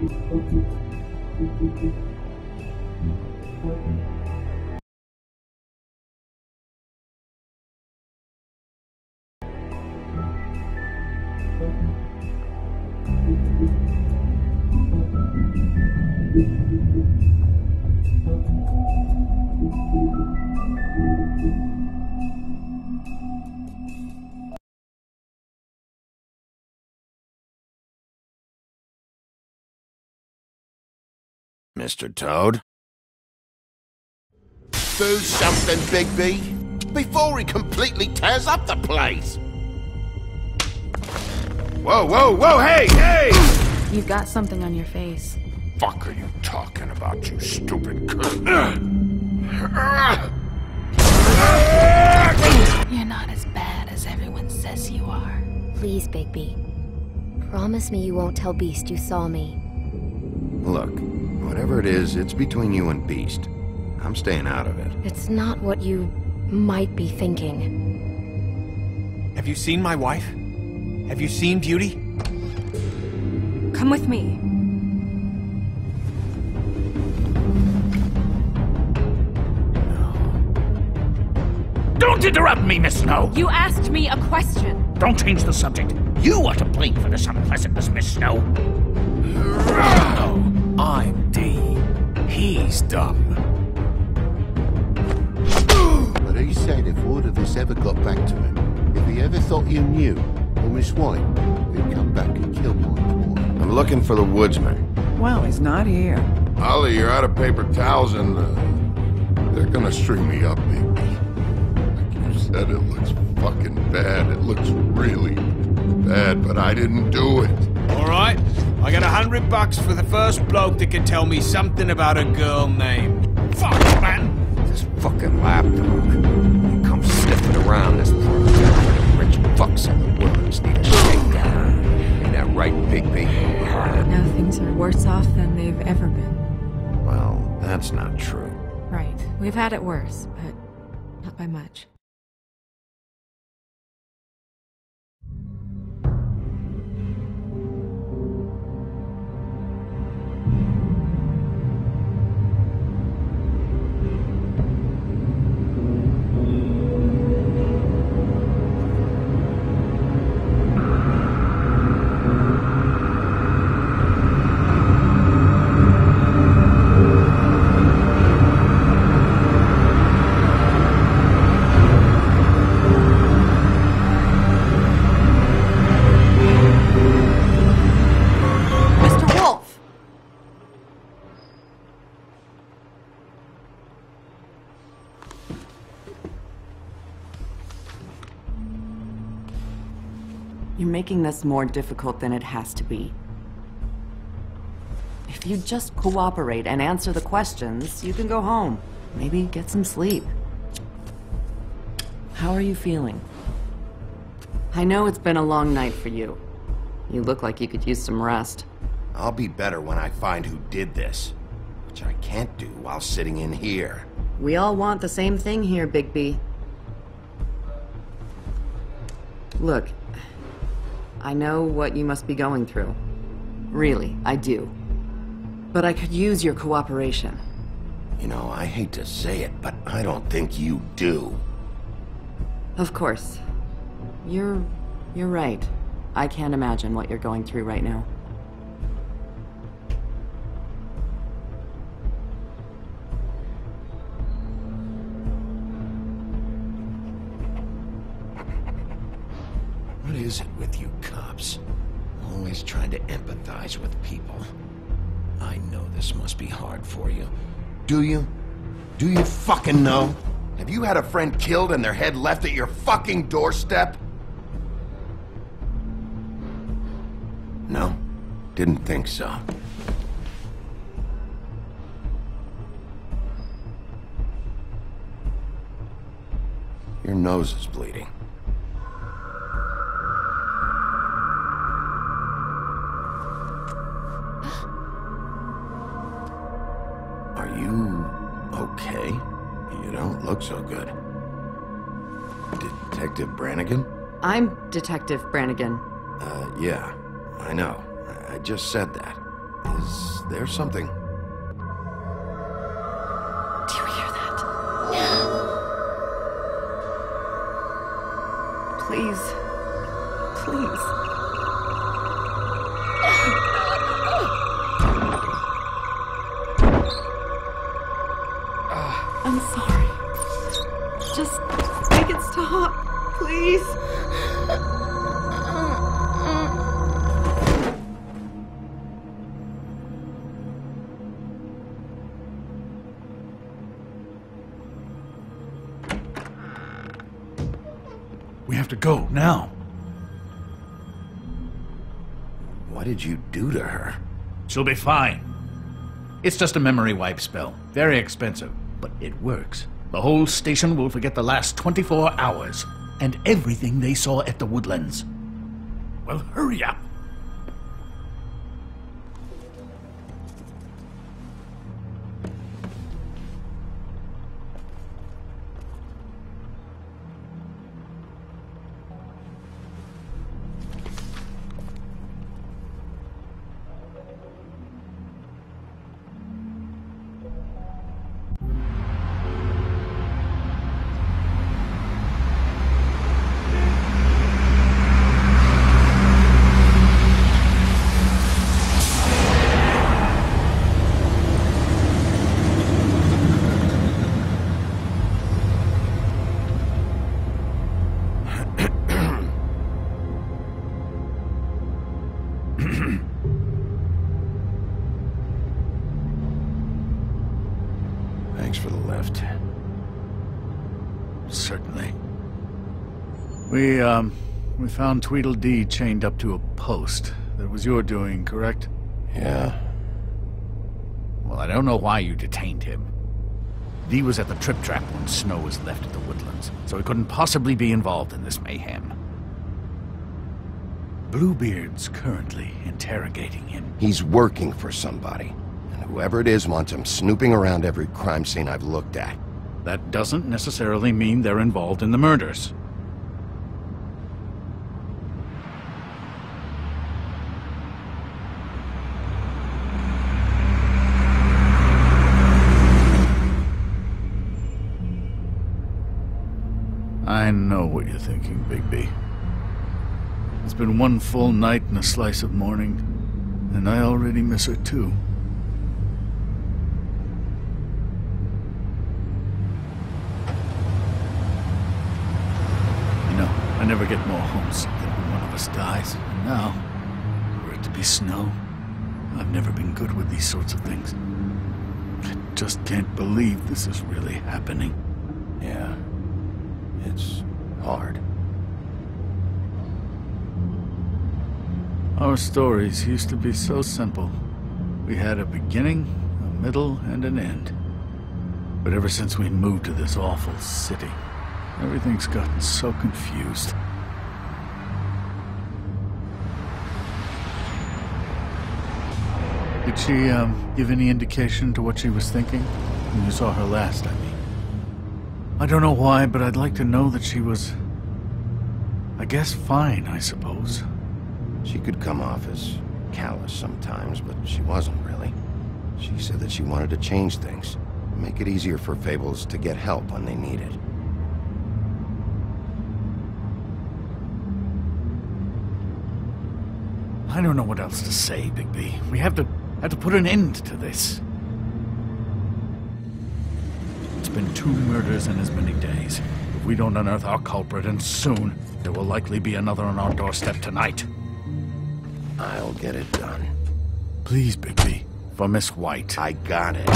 Thank you. Mr. Toad? Do something, Bigby, before he completely tears up the place. Whoa, whoa, whoa, hey, hey! You've got something on your face. Fuck are you talking about, you stupid cunt? You're not as bad as everyone says you are. Please, Bigby. Promise me you won't tell Beast you saw me. Look, whatever it is, it's between you and Beast. I'm staying out of it. It's not what you might be thinking. Have you seen my wife? Have you seen Beauty? Come with me. Don't interrupt me, Miss Snow! You asked me a question. Don't change the subject. You are to blame for this unpleasantness, Miss Snow. No, I'm D. He's dumb. But he said if word of this ever got back to him, if he ever thought you knew, or Miss White, he'd come back and kill my boy. I'm looking for the woodsman. Well, he's not here. Ollie, you're out of paper towels and uh, they're gonna string me up, baby. Like you said, it looks fucking bad. It looks really bad, but I didn't do it. Alright, I got a hundred bucks for the first bloke that can tell me something about a girl name. Fuck, man! This fucking lapdog. He comes sniffing around this poor town. Rich fucks in the woods need a shakedown. Ain't that right, Bigby? Now things are worse off than they've ever been. Well, that's not true. Right. We've had it worse, but not by much. Making this more difficult than it has to be. If you just cooperate and answer the questions, you can go home. Maybe get some sleep. How are you feeling? I know it's been a long night for you. You look like you could use some rest. I'll be better when I find who did this. Which I can't do while sitting in here. We all want the same thing here, Bigby. Look, I know what you must be going through. Really, I do. But I could use your cooperation. You know, I hate to say it, but I don't think you do. Of course. You're... you're right. I can't imagine what you're going through right now. What is it with you cops? Always trying to empathize with people. I know this must be hard for you. Do you? Do you fucking know? Have you had a friend killed and their head left at your fucking doorstep? No? Didn't think so. Your nose is bleeding. You okay? You don't look so good. Detective Brannigan? I'm Detective Brannigan. Uh, yeah, I know. I- just said that. Is there something? Do you hear that? No. Please. Please. I'm sorry. Just make it stop, please. We have to go now. What did you do to her? She'll be fine. It's just a memory wipe spell. Very expensive, but it works. The whole station will forget the last 24 hours and everything they saw at the woodlands. Well, hurry up. Found Tweedledee chained up to a post. That was your doing, correct? Yeah. Well, I don't know why you detained him. Dee was at the trip trap when Snow was left at the woodlands, so he couldn't possibly be involved in this mayhem. Bluebeard's currently interrogating him. He's working for somebody. And whoever it is wants him snooping around every crime scene I've looked at. That doesn't necessarily mean they're involved in the murders. You're thinking, Bigby. It's been one full night and a slice of morning, and I already miss her too. You know, I never get more homesick than when one of us dies. And now, for it to be snow, I've never been good with these sorts of things. I just can't believe this is really happening. Yeah. It's hard. Our stories used to be so simple. We had a beginning, a middle, and an end. But ever since we moved to this awful city, everything's gotten so confused. Did she, um, give any indication to what she was thinking? When you saw her last, I mean. I don't know why, but I'd like to know that she was... I guess fine, I suppose. She could come off as callous sometimes, but she wasn't really. She said that she wanted to change things, make it easier for Fables to get help when they need it. I don't know what else to say, Bigby. We have to have to put an end to this. It's been two murders in as many days. If we don't unearth our culprit, and soon, there will likely be another on our doorstep tonight. I'll get it done. Please, Bigby. For Miss White. I got it.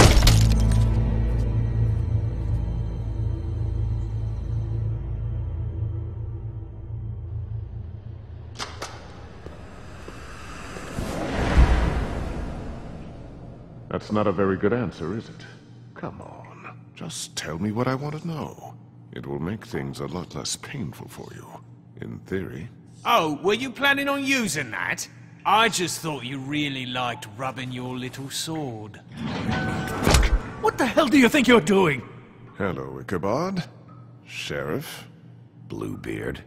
That's not a very good answer, is it? Come on. Just tell me what I want to know. It will make things a lot less painful for you. In theory. Oh, were you planning on using that? I just thought you really liked rubbing your little sword. What the hell do you think you're doing? Hello, Ichabod. Sheriff. Bluebeard.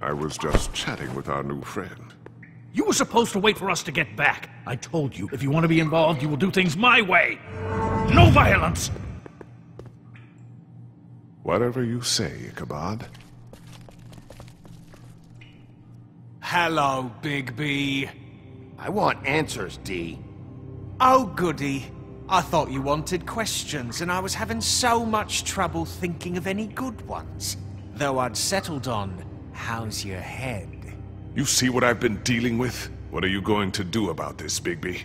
I was just chatting with our new friend. You were supposed to wait for us to get back. I told you, if you want to be involved, you will do things my way. No violence! Whatever you say, Ichabod. Hello, Bigby. I want answers, Dee. Oh, goody. I thought you wanted questions, and I was having so much trouble thinking of any good ones. Though I'd settled on, how's your head? You see what I've been dealing with? What are you going to do about this, Bigby?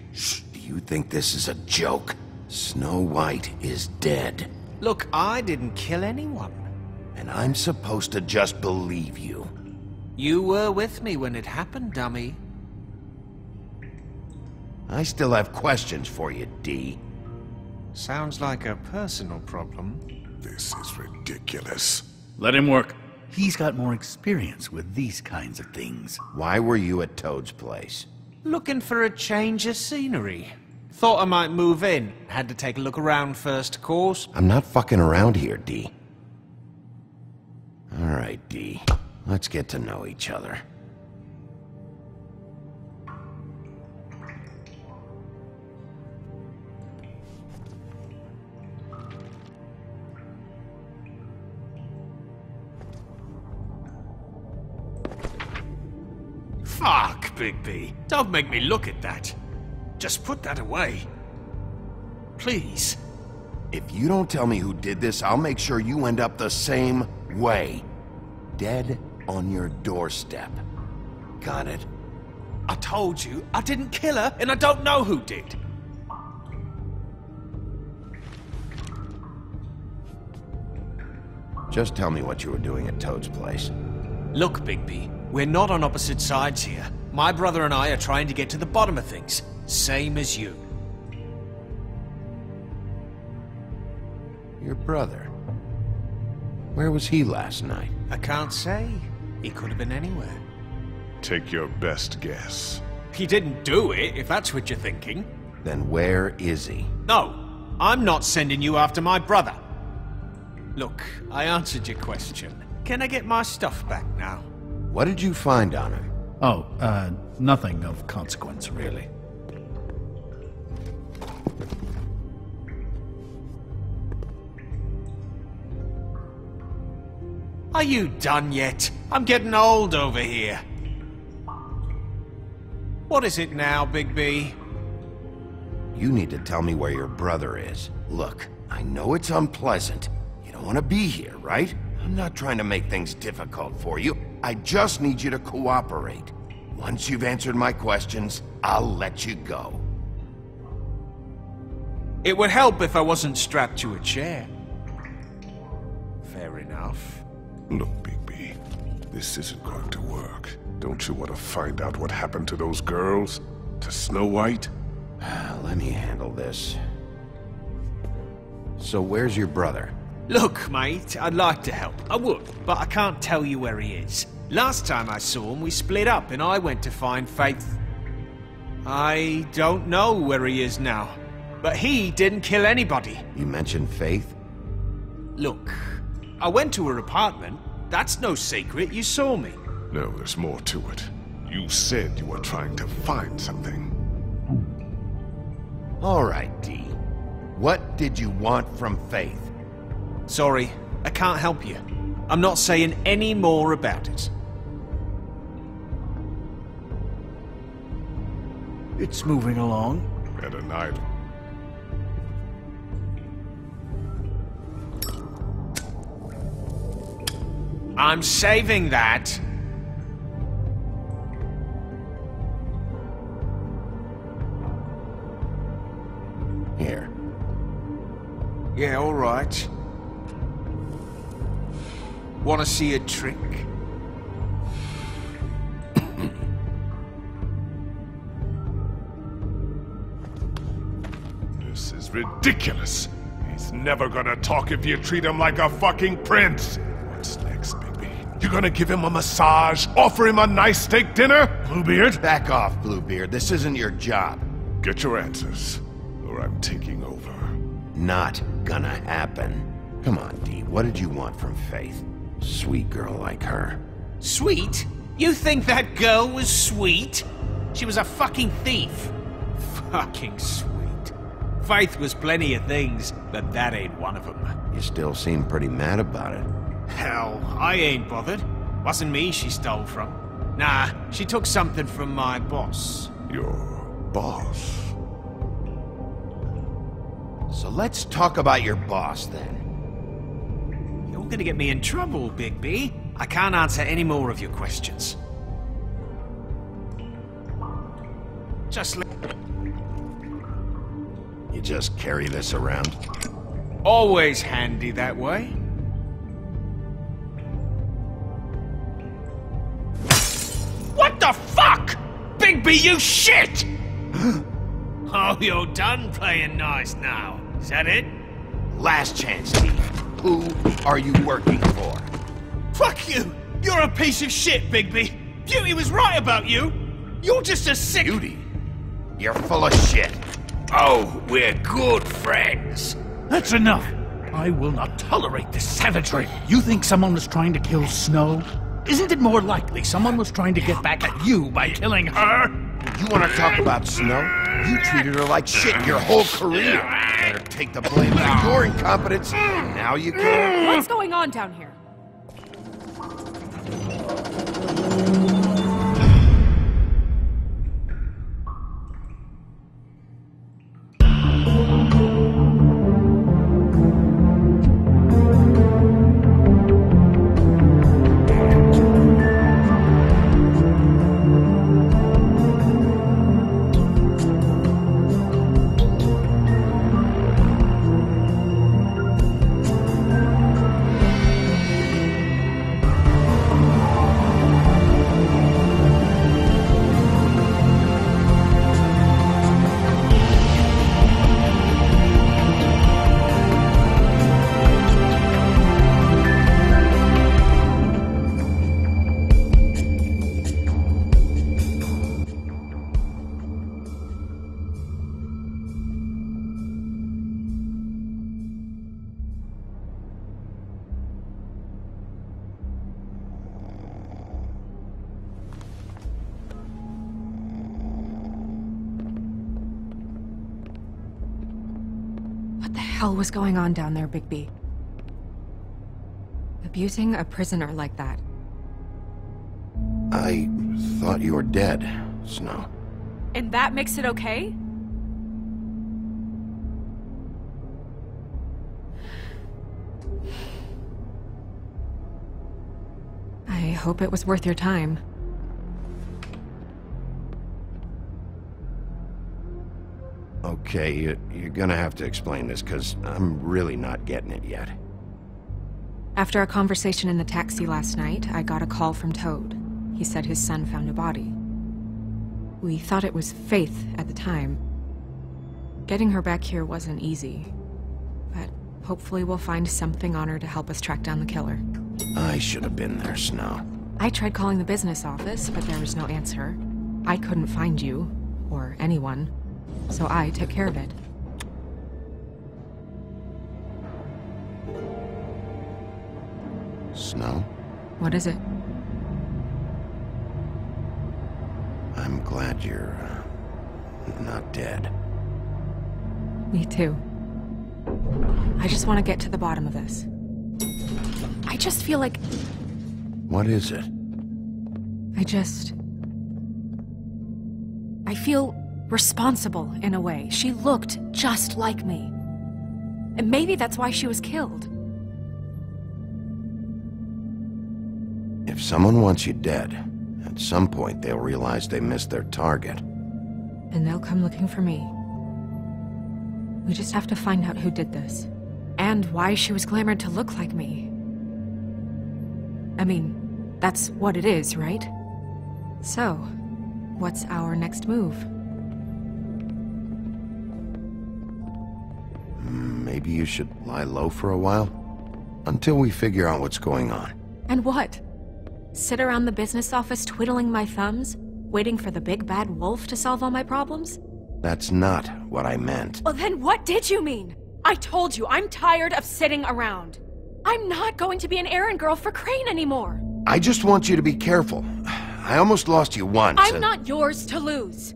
Do you think this is a joke? Snow White is dead. Look, I didn't kill anyone. And I'm supposed to just believe you. You were with me when it happened, dummy. I still have questions for you, Dee. Sounds like a personal problem. This is ridiculous. Let him work. He's got more experience with these kinds of things. Why were you at Toad's place? Looking for a change of scenery. Thought I might move in. Had to take a look around first, of course. I'm not fucking around here, Dee. Alright, Dee. Let's get to know each other. Fuck, Big B. Don't make me look at that. Just put that away. Please. If you don't tell me who did this, I'll make sure you end up the same way. Dead on your doorstep. Got it? I told you, I didn't kill her, and I don't know who did. Just tell me what you were doing at Toad's place. Look, Bigby, we're not on opposite sides here. My brother and I are trying to get to the bottom of things. Same as you. Your brother? Where was he last night? I can't say. He could have been anywhere. Take your best guess. He didn't do it, if that's what you're thinking. Then where is he? No, I'm not sending you after my brother. Look, I answered your question. Can I get my stuff back now? What did you find on him? Oh, uh, nothing of consequence, really. Are you done yet? I'm getting old over here. What is it now, Big B? You need to tell me where your brother is. Look, I know it's unpleasant. You don't want to be here, right? I'm not trying to make things difficult for you. I just need you to cooperate. Once you've answered my questions, I'll let you go. It would help if I wasn't strapped to a chair. Fair enough. Look, Bigby, this isn't going to work. Don't you want to find out what happened to those girls? To Snow White? Ah, let me handle this. So where's your brother? Look, mate, I'd like to help. I would, but I can't tell you where he is. Last time I saw him, we split up and I went to find Faith. I don't know where he is now, but he didn't kill anybody. You mentioned Faith? Look, I went to her apartment. That's no secret. You saw me. No, there's more to it. You said you were trying to find something. All right, Dee. What did you want from Faith? Sorry, I can't help you. I'm not saying any more about it. It's moving along. At a night. I'm saving that. Here. Yeah, all right. Want to see a trick? This is ridiculous. He's never gonna talk if you treat him like a fucking prince. What's next, Bigby? You gonna give him a massage? Offer him a nice steak dinner? Bluebeard? Back off, Bluebeard. This isn't your job. Get your answers, or I'm taking over. Not gonna happen. Come on, Dee. What did you want from Faith? Sweet girl like her. Sweet? You think that girl was sweet? She was a fucking thief. Fucking sweet. Faith was plenty of things, but that ain't one of them. You still seem pretty mad about it. Hell, I ain't bothered. Wasn't me she stole from. Nah, she took something from my boss. Your boss? So let's talk about your boss then. You're gonna get me in trouble, Big B. I can't answer any more of your questions. Just You just carry this around? always handy that way. Bigby, you shit! oh, you're done playing nice now. Is that it? Last chance, Steve. Who are you working for? Fuck you! You're a piece of shit, Bigby! Beauty was right about you! You're just a sick- Beauty? You're full of shit. Oh, we're good friends. That's enough. I will not tolerate this savagery. You think someone was trying to kill Snow? Isn't it more likely someone was trying to get back at you by killing her? Want to talk about Snow? You treated her like shit your whole career. Better take the blame for your incompetence. Now you can. What's going on down here? Was going on down there, Bigby? Abusing a prisoner like that. I thought you were dead, Snow. And that makes it okay? I hope it was worth your time. Okay, you, you're gonna have to explain this, because I'm really not getting it yet. After a conversation in the taxi last night, I got a call from Toad. He said his son found a body. We thought it was Faith at the time. Getting her back here wasn't easy. But hopefully we'll find something on her to help us track down the killer. I should have been there, Snow. I tried calling the business office, but there was no answer. I couldn't find you, or anyone, so I took care of it. Snow, What is it? I'm glad you're uh, not dead. Me too. I just want to get to the bottom of this. I just feel like What is it? I just. I feel responsible in a way. She looked just like me. And maybe that's why she was killed. If someone wants you dead, at some point they'll realize they missed their target. And they'll come looking for me. We just have to find out who did this. And why she was glamored to look like me. I mean, that's what it is, right? So, what's our next move? Maybe you should lie low for a while? Until we figure out what's going on. And what? Sit around the business office twiddling my thumbs, waiting for the big bad wolf to solve all my problems? That's not what I meant. Well, then what did you mean? I told you, I'm tired of sitting around. I'm not going to be an errand girl for Crane anymore. I just want you to be careful. I almost lost you once. I'm and- not yours to lose.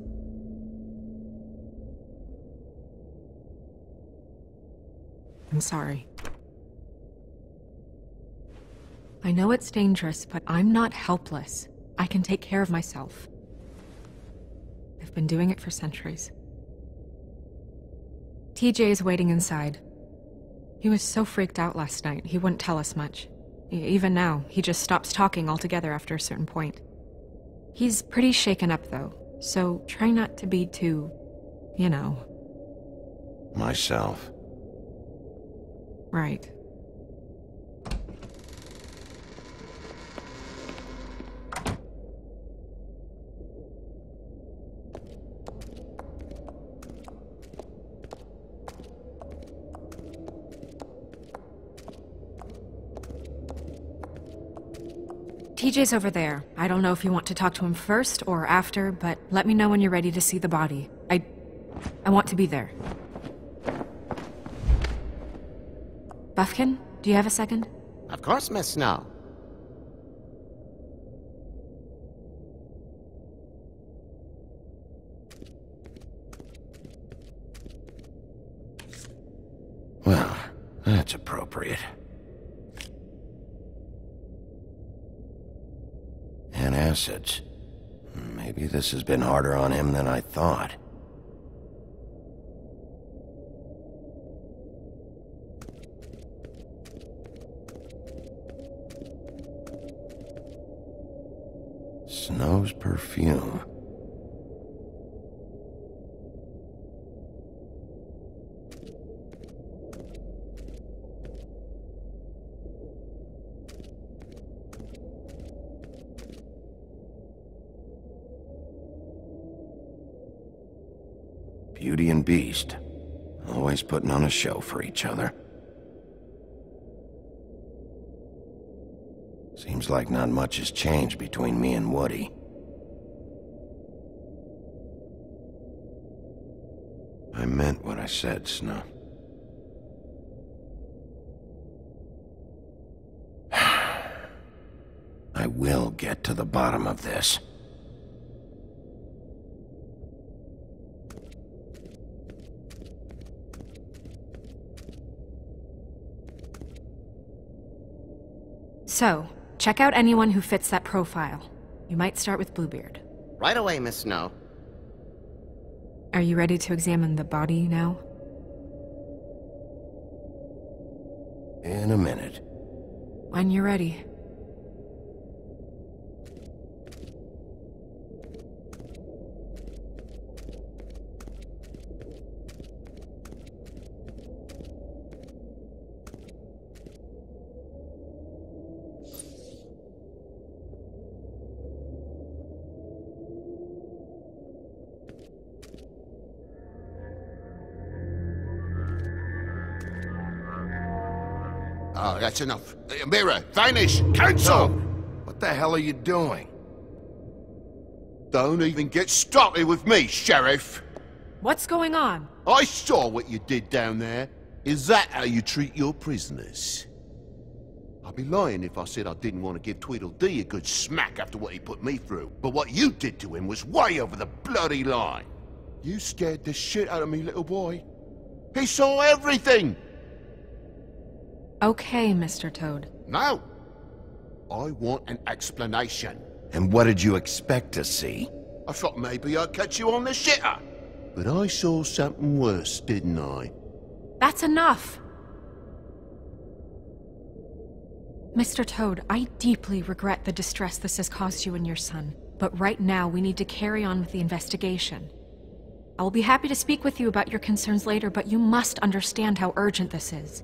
I'm sorry. I know it's dangerous, but I'm not helpless. I can take care of myself. I've been doing it for centuries. TJ is waiting inside. He was so freaked out last night, he wouldn't tell us much. Even now, he just stops talking altogether after a certain point. He's pretty shaken up, though, so try not to be too, you know, Myself. Right. TJ's over there. I don't know if you want to talk to him first or after, but let me know when you're ready to see the body. I. I want to be there. Bufkin, do you have a second? Of course, Miss Snow. Well, that's appropriate. And acids. Maybe this has been harder on him than I thought. Snow's perfume. Beauty and Beast. Always putting on a show for each other. Seems like not much has changed between me and Woody. I meant what I said, Snow. I will get to the bottom of this. So, check out anyone who fits that profile. You might start with Bluebeard. Right away, Miss Snow. Are you ready to examine the body now? In a minute. When you're ready. That's enough. Uh, Mirror, vanish, cancel! What the hell are you doing? Don't even get started with me, Sheriff. What's going on? I saw what you did down there. Is that how you treat your prisoners? I'd be lying if I said I didn't want to give Tweedledee a good smack after what he put me through. But what you did to him was way over the bloody line. You scared the shit out of me, little boy. He saw everything! Okay, Mr. Toad. No! I want an explanation. And what did you expect to see? I thought maybe I'd catch you on the shitter. But I saw something worse, didn't I? That's enough! Mr. Toad, I deeply regret the distress this has caused you and your son. But right now, we need to carry on with the investigation. I will be happy to speak with you about your concerns later, but you must understand how urgent this is.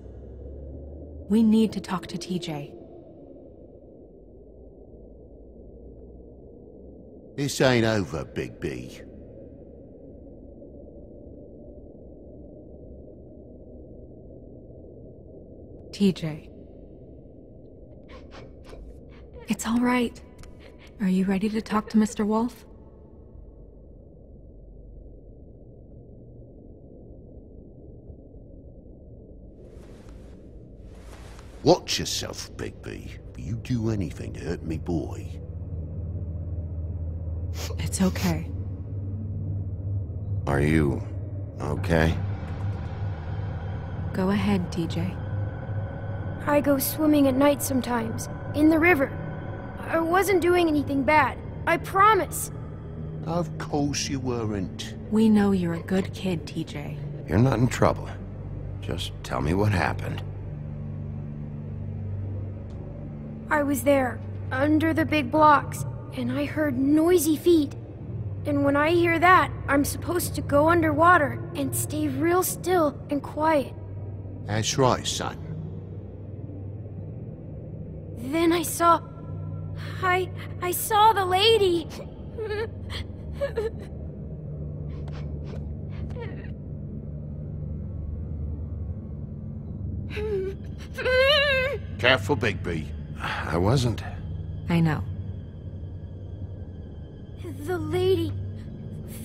We need to talk to TJ. This ain't over, Big B. TJ. It's all right. Are you ready to talk to Mr. Wolf? Watch yourself, Bigby. If you do anything to hurt me boy. It's okay. Are you okay? Go ahead, TJ. I go swimming at night sometimes, in the river. I wasn't doing anything bad. I promise. Of course you weren't. We know you're a good kid, TJ. You're not in trouble. Just tell me what happened. I was there, under the big blocks, and I heard noisy feet. And when I hear that, I'm supposed to go underwater and stay real still and quiet. That's right, son. Then I saw. I. I saw the lady. Careful, Bigby. I wasn't. I know. The lady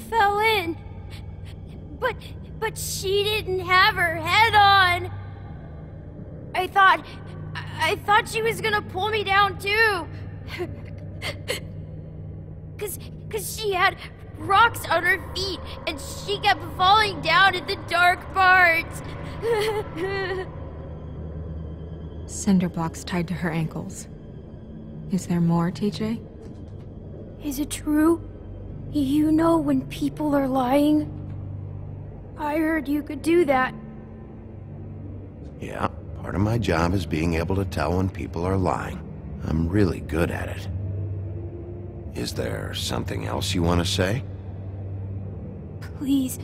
fell in. But but she didn't have her head on. I thought I thought she was gonna pull me down too. cause cause she had rocks on her feet and she kept falling down in the dark parts. Cinder blocks tied to her ankles. Is there more, TJ? Is it true? You know when people are lying? I heard you could do that. Yeah, part of my job is being able to tell when people are lying. I'm really good at it. Is there something else you want to say? Please,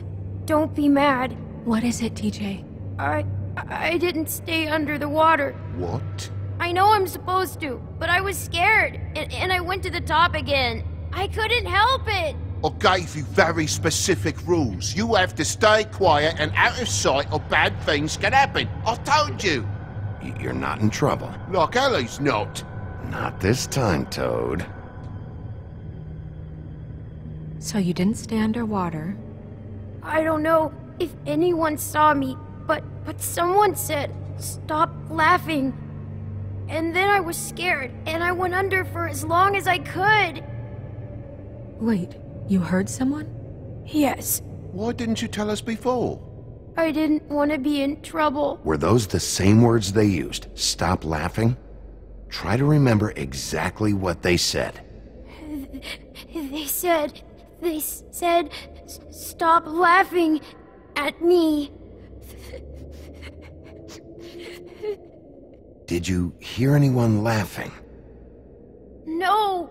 don't be mad. What is it, TJ? I. I didn't stay under the water. What? I know I'm supposed to, but I was scared, and, and I went to the top again. I couldn't help it. I gave you very specific rules. You have to stay quiet and out of sight or bad things can happen. I told you. You're not in trouble. Like Ellie's not. Not this time, Toad. So you didn't stay underwater. I don't know if anyone saw me, but but someone said, "Stop laughing." And then I was scared, and I went under for as long as I could. Wait, you heard someone? Yes, Why didn't you tell us before? I didn't want to be in trouble. Were those the same words they used? Stop laughing? Try to remember exactly what they said. They said, they said, "Stop laughing at me." Did you hear anyone laughing? No,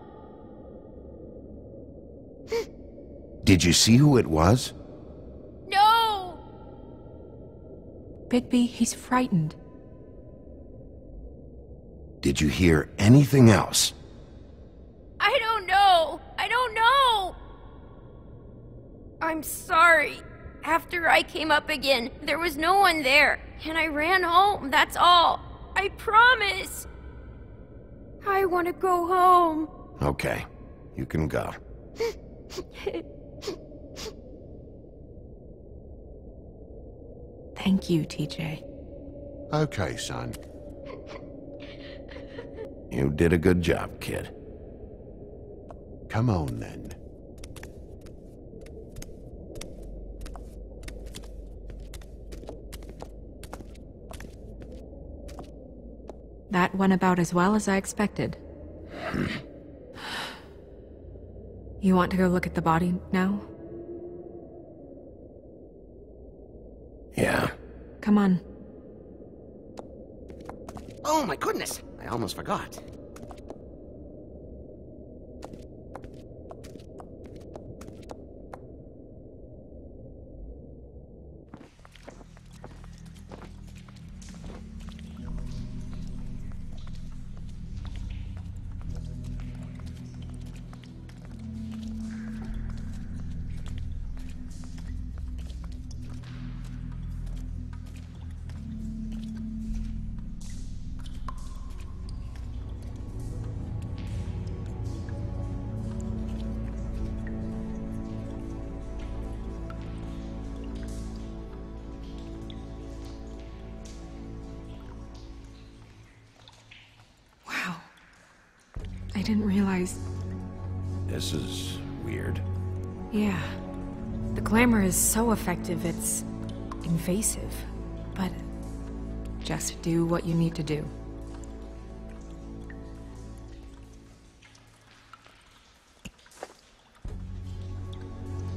Did you see who it was? no. Bigby, he's frightened. Did you hear anything else? I don't know. I don't know. I'm sorry. After I came up again, there was no one there, and I ran home, that's all. I promise. I want to go home. Okay, you can go. Thank you, TJ. Okay, son. You did a good job, kid. Come on then. That went about as well as I expected. you want to go look at the body now? Yeah. Come on. Oh my goodness, I almost forgot. Is so effective, it's invasive. But Just do what you need to do.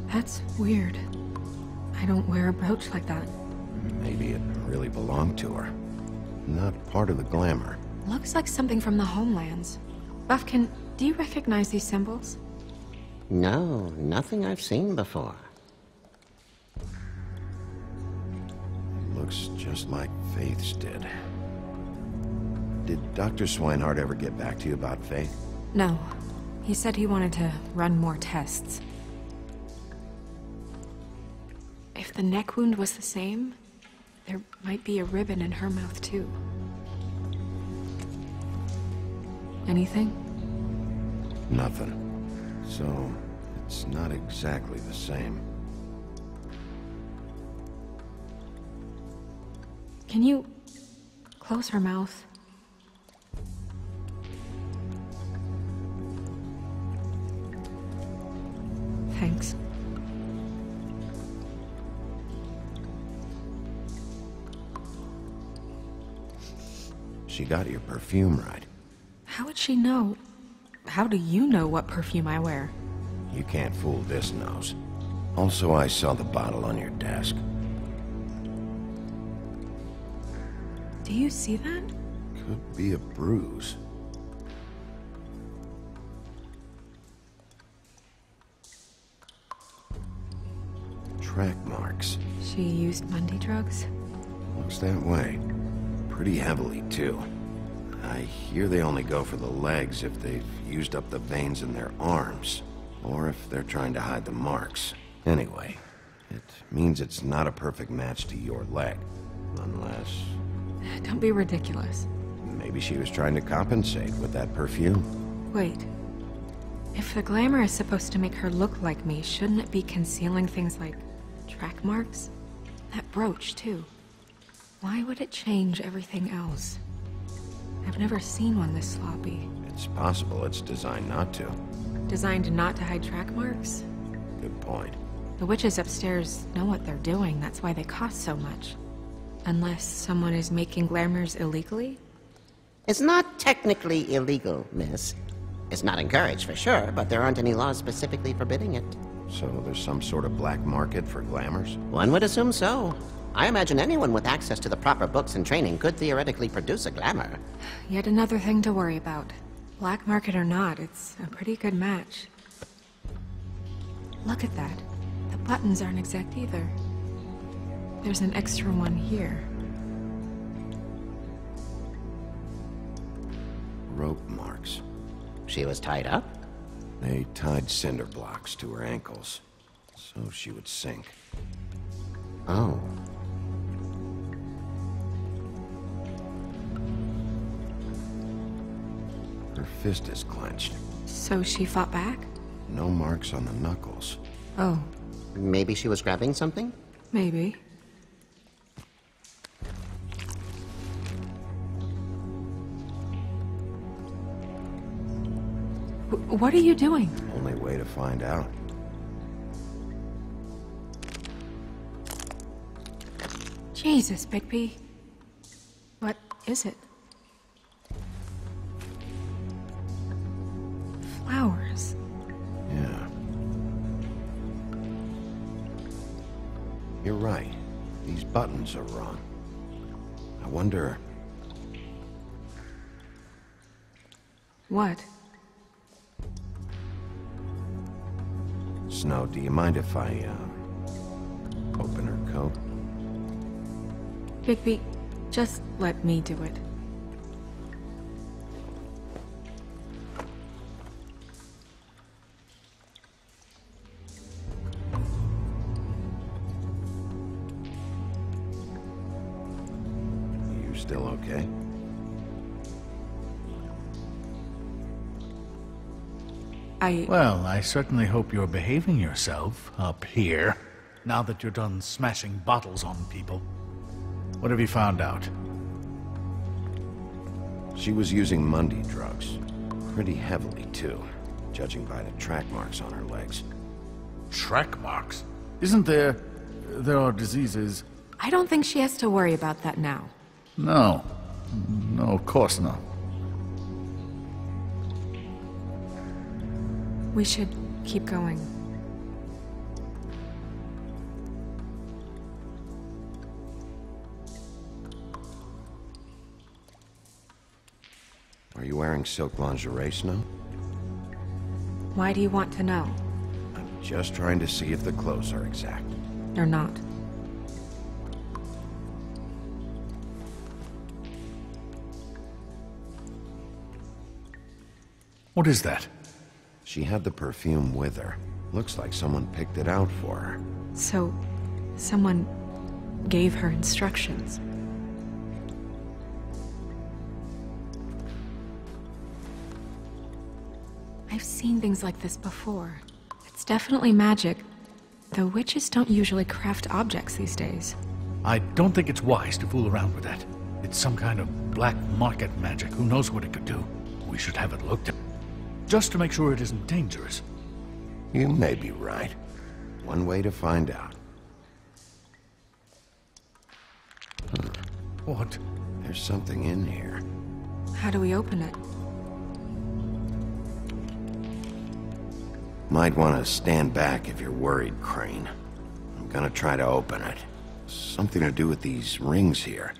That's weird. I don't wear a brooch like that. Maybe it really belonged to her. Not part of the glamour. Looks like something from the homelands. Bufkin, do you recognize these symbols? No, nothing I've seen before. Like Faith's did. Did Dr. Swineheart ever get back to you about Faith? No. He said he wanted to run more tests. If the neck wound was the same, there might be a ribbon in her mouth too. Anything? Nothing. So, it's not exactly the same. Can you close her mouth? Thanks. She got your perfume right. How would she know? How do you know what perfume I wear? You can't fool this nose. Also, I saw the bottle on your desk. Do you see that? Could be a bruise. Track marks. She used Mundy drugs? Looks that way. Pretty heavily, too. I hear they only go for the legs if they've used up the veins in their arms, or if they're trying to hide the marks. Anyway, it means it's not a perfect match to your leg, unless Don't be ridiculous. maybe she was trying to compensate with that perfume. Wait. If the glamour is supposed to make her look like me, shouldn't it be concealing things like track marks? That brooch, too. Why would it change everything else? I've never seen one this sloppy. It's possible it's designed not to. Designed not to hide track marks? Good point. The witches upstairs know what they're doing, that's why they cost so much. Unless someone is making glamours illegally? It's not technically illegal, miss. It's not encouraged for sure, but there aren't any laws specifically forbidding it. So there's some sort of black market for glamours? One would assume so. I imagine anyone with access to the proper books and training could theoretically produce a glamour. Yet another thing to worry about. Black market or not, it's a pretty good match. Look at that. The buttons aren't exact either. There's an extra one here. Rope marks. She was tied up? They tied cinder blocks to her ankles, so she would sink. Oh. Her fist is clenched. So she fought back? No marks on the knuckles. Oh, Maybe she was grabbing something? maybe. What are you doing? Only way to find out. Jesus, Bigby. What is it? Flowers. Yeah. You're right. These buttons are wrong. I wonder... What? Snow, do you mind if I, uh, open her coat? Bigby, just let me do it. I. Well, I certainly hope you're behaving yourself up here, now that you're done smashing bottles on people. What have you found out? She was using Mundy drugs. Pretty heavily, too, judging by the track marks on her legs. Track marks? Isn't there... there are diseases... I don't think she has to worry about that now. No. No, of course not. We should keep going. Are you wearing silk lingerie, Snow? Why do you want to know? I'm just trying to see if the clothes are exact. They're not? What is that? She had the perfume with her. Looks like someone picked it out for her. So, someone gave her instructions. I've seen things like this before. It's definitely magic, though witches don't usually craft objects these days. I don't think it's wise to fool around with that. It's some kind of black market magic. Who knows what it could do? We should have it looked at. Just to make sure it isn't dangerous. You may be right. One way to find out. Hmm. What? There's something in here. How do we open it? Might want to stand back if you're worried, Crane. I'm gonna try to open it. Something to do with these rings here.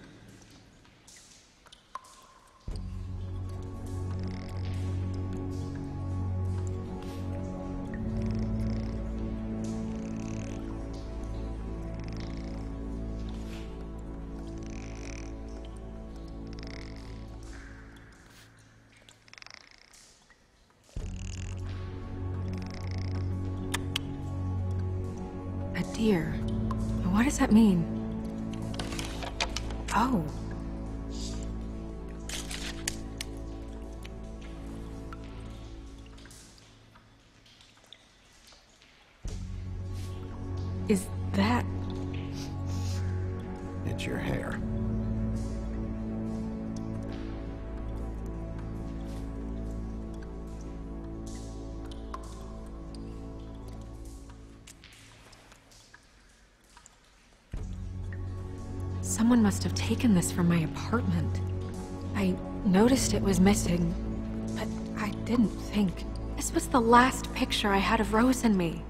Must have taken this from my apartment. I noticed it was missing, but I didn't think. This was the last picture I had of Rose and me.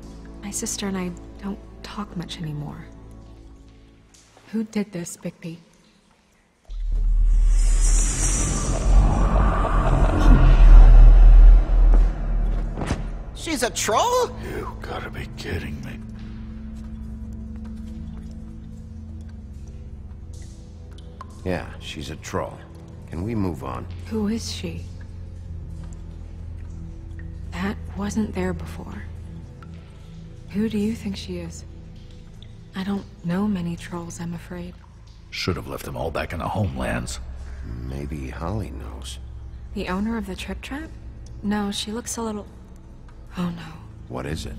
My sister and I don't talk much anymore. Who did this, Bigby? She's a troll? You gotta be kidding me. Yeah, she's a troll. Can we move on? Who is she? That wasn't there before. Who do you think she is? I don't know many trolls, I'm afraid. Should have left them all back in the homelands. Maybe Holly knows. The owner of the Trip Trap? No, she looks a little... Oh no. What is it?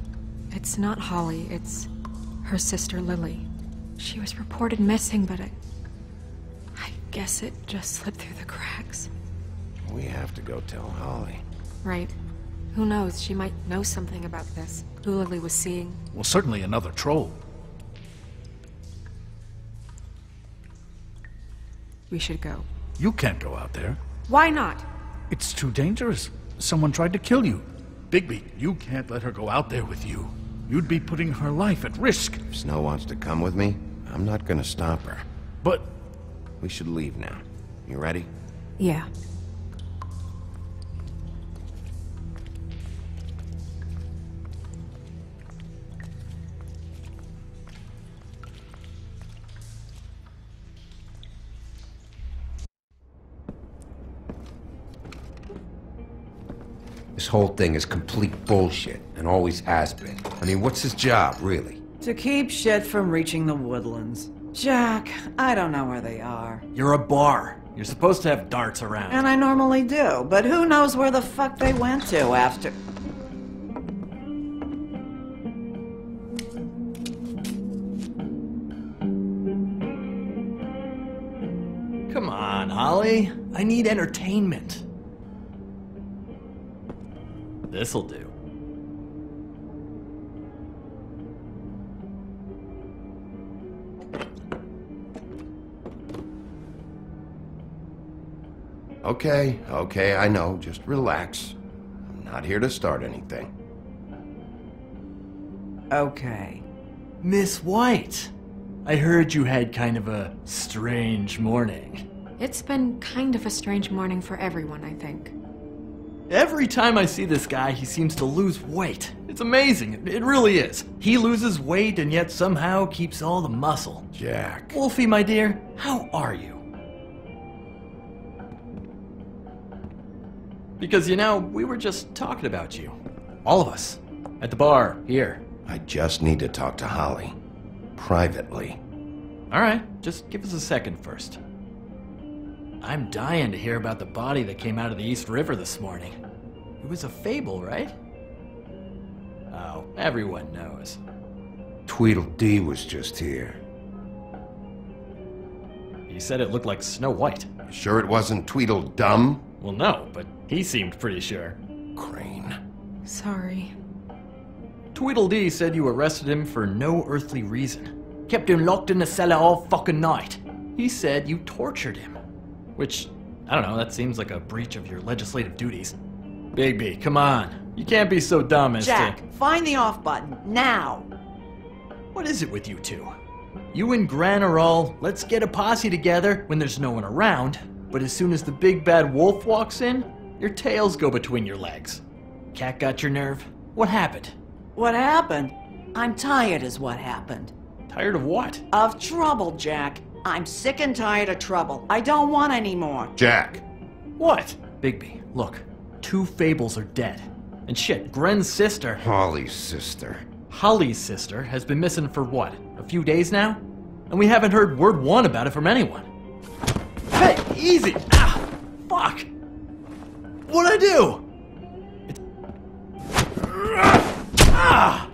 It's not Holly, it's her sister Lily. She was reported missing, but I... I guess it just slipped through the cracks. We have to go tell Holly. Right. Who knows, she might know something about this. Who Lily was seeing. Well, certainly another troll. We should go. You can't go out there. Why not? It's too dangerous. Someone tried to kill you. Bigby, you can't let her go out there with you. You'd be putting her life at risk. If Snow wants to come with me, I'm not gonna stop her. But... We should leave now. You ready? Yeah. This whole thing is complete bullshit, and always has been. I mean, what's his job, really? To keep shit from reaching the woodlands. Jack, I don't know where they are. You're a bar. You're supposed to have darts around. And I normally do, but who knows where the fuck they went to after. Come on, Holly. I need entertainment. This'll do. Okay, okay, I know. Just relax. I'm not here to start anything. Okay. Miss White, I heard you had kind of a strange morning. It's been kind of a strange morning for everyone, I think. Every time I see this guy, he seems to lose weight. It's amazing. It really is. He loses weight and yet somehow keeps all the muscle. Jack. Wolfie, my dear, how are you? Because, you know, we were just talking about you. All of us. At the bar, here. I just need to talk to Holly. Privately. Alright, just give us a second first. I'm dying to hear about the body that came out of the East River this morning. It was a fable, right? Oh, everyone knows. Tweedledee was just here. He said it looked like Snow White. You sure it wasn't Tweedledum? Well, no, but he seemed pretty sure. Crane. Sorry. Tweedledee said you arrested him for no earthly reason. Kept him locked in the cellar all fucking night. He said you tortured him. Which, I don't know, that seems like a breach of your legislative duties. Bigby, come on. You can't be so dumb as Jack, to. find the off button, now! What is it with you two? You and Gren are all, let's get a posse together when there's no one around, but as soon as the big bad wolf walks in, your tails go between your legs. Cat got your nerve? What happened? What happened? I'm tired, is what happened. Tired of what? Of trouble, Jack. I'm sick and tired of trouble. I don't want any more. Jack. What? Bigby, look. Two fables are dead. And shit, Gren's sister. Holly's sister. Holly's sister has been missing for what? A few days now? And we haven't heard word one about it from anyone. Hey, easy! Ah! Fuck! What'd I do? It's... Ah!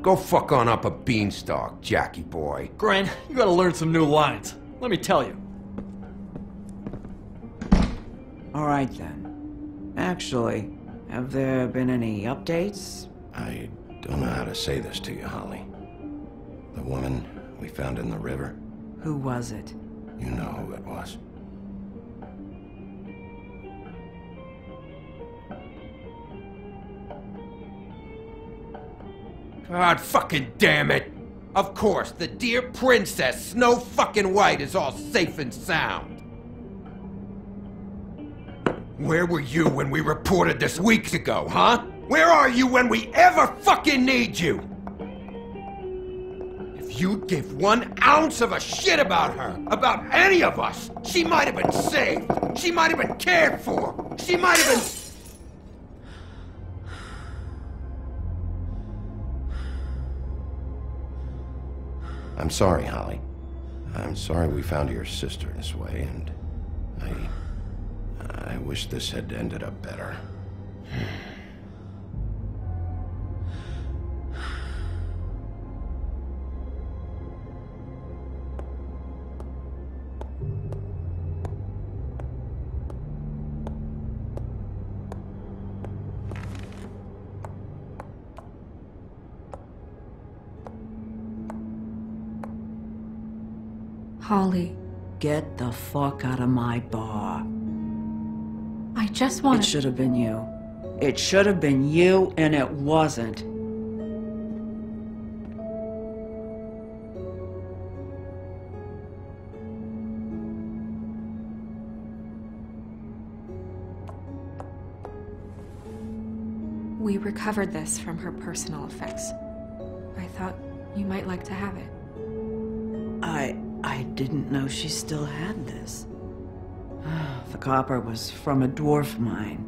Go fuck on up a beanstalk, Jackie boy. Gren, you gotta learn some new lines. Let me tell you. All right then. Actually, have there been any updates? I don't know how to say this to you, Holly. The woman we found in the river, Who was it? you know who it was. God fucking damn it! Of course, the dear princess, Snow fucking White, is all safe and sound. Where were you when we reported this weeks ago, huh? Where are you when we ever fucking need you? If you'd give one ounce of a shit about her, about any of us, she might have been saved. She might have been cared for. She might have been. I'm sorry, Holly. I'm sorry we found your sister this way, and I. I wish this had ended up better. Holly, Get the fuck out of my bar. I just want It should have been you. It should have been you, and it wasn't. We recovered this from her personal effects. I thought you might like to have it. I I didn't know she still had this. Ah, the copper was from a dwarf mine.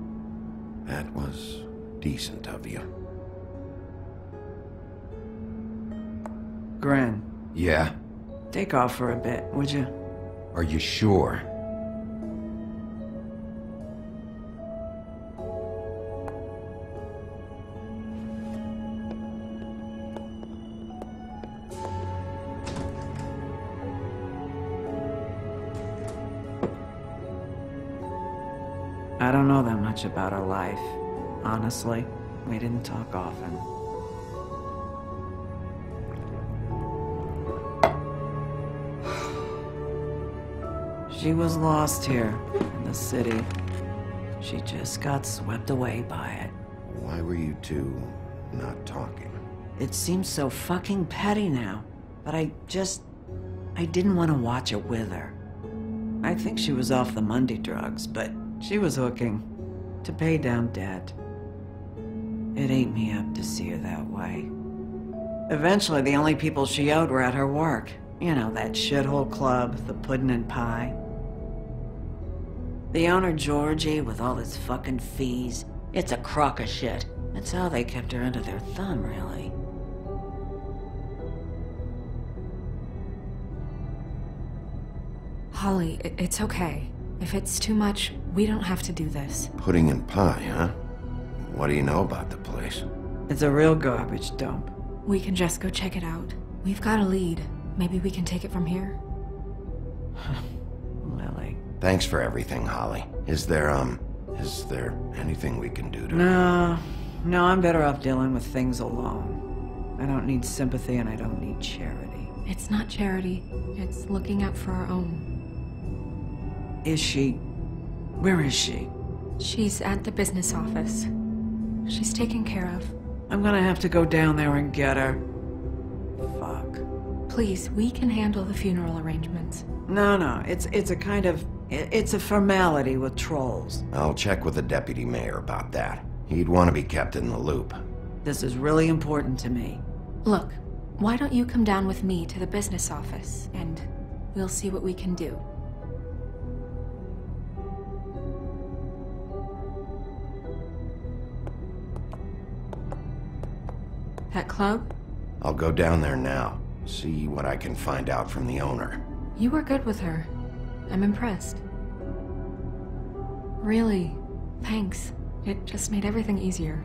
That was decent of you. Gren, Yeah? take off for a bit, would you? Are you sure? Much about our life. Honestly, we didn't talk often. She was lost here, in the city. She just got swept away by it. Why were you two not talking? It seems so fucking petty now, but I just. I didn't want to watch it with her. I think she was off the Mundy drugs, but she was hooking to pay down debt. It ate me up to see her that way. Eventually, the only people she owed were at her work. You know, that shithole club, the pudding and pie. The owner, Georgie, with all his fucking fees, it's a crock of shit. That's how they kept her under their thumb, really. Holly, it's okay. If it's too much, we don't have to do this. Pudding and pie, huh? What do you know about the place? It's a real garbage dump. We can just go check it out. We've got a lead. Maybe we can take it from here. Lily. Thanks for everything, Holly. Is there, um, is there anything we can do to... No, no, I'm better off dealing with things alone. I don't need sympathy and I don't need charity. It's not charity. It's looking out for our own. Is she. Where is she? She's at the business office. She's taken care of. I'm gonna have to go down there and get her. Fuck. Please, we can handle the funeral arrangements. No, no, it's it's a kind of it's a formality with trolls. I'll check with the deputy mayor about that. He'd want to be kept in the loop. This is really important to me. Look, why don't you come down with me to the business office and we'll see what we can do. That club? I'll go down there now, see what I can find out from the owner. You were good with her. I'm impressed. Really, thanks. It just made everything easier.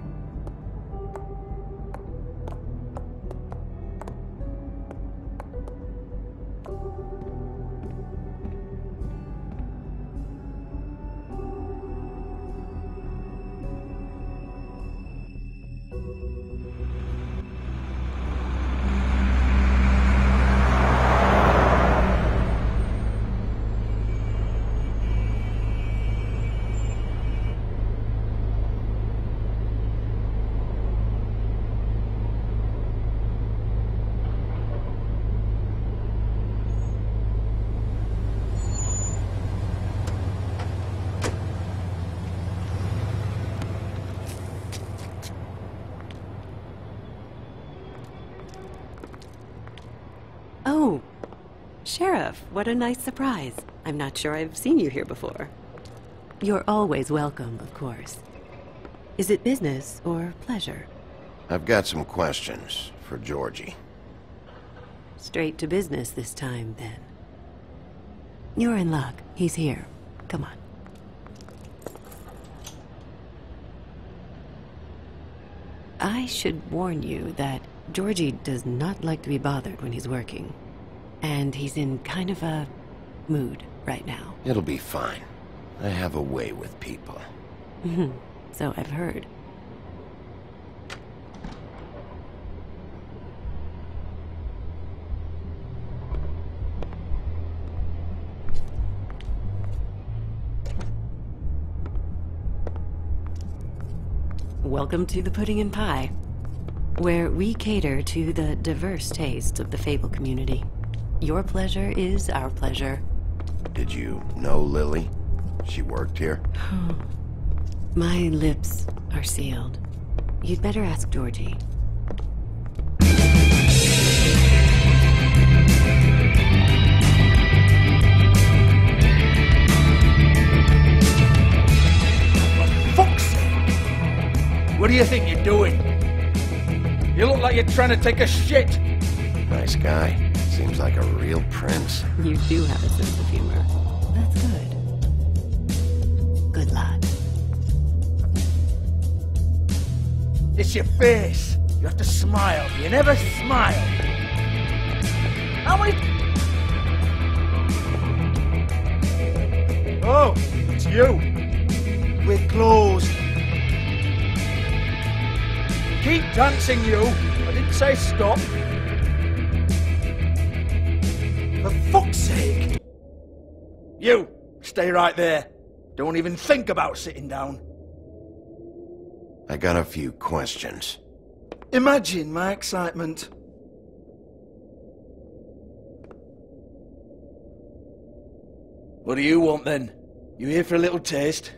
What a nice surprise. I'm not sure I've seen you here before. You're always welcome, of course. Is it business or pleasure? I've got some questions for Georgie. Straight to business this time, then. You're in luck. He's here. Come on. I should warn you that Georgie does not like to be bothered when he's working. And he's in kind of a mood right now. It'll be fine. I have a way with people. Mhm. so I've heard. Welcome to the Pudding and Pie, where we cater to the diverse tastes of the Fable community. Your pleasure is our pleasure. Did you know Lily? She worked here? Hmm. My lips are sealed. You'd better ask Georgie. Fuck's! What do you think you're doing? You look like you're trying to take a shit. Nice guy. Seems like a real prince. You do have a sense of humor. That's good. Good luck. It's your face. You have to smile. You never smile. How many... Oh, it's you. We're closed. Keep dancing, you. I didn't say stop. Fuck's sake. You, stay right there. Don't even think about sitting down. I got a few questions. Imagine my excitement. What do you want then? You here for a little taste?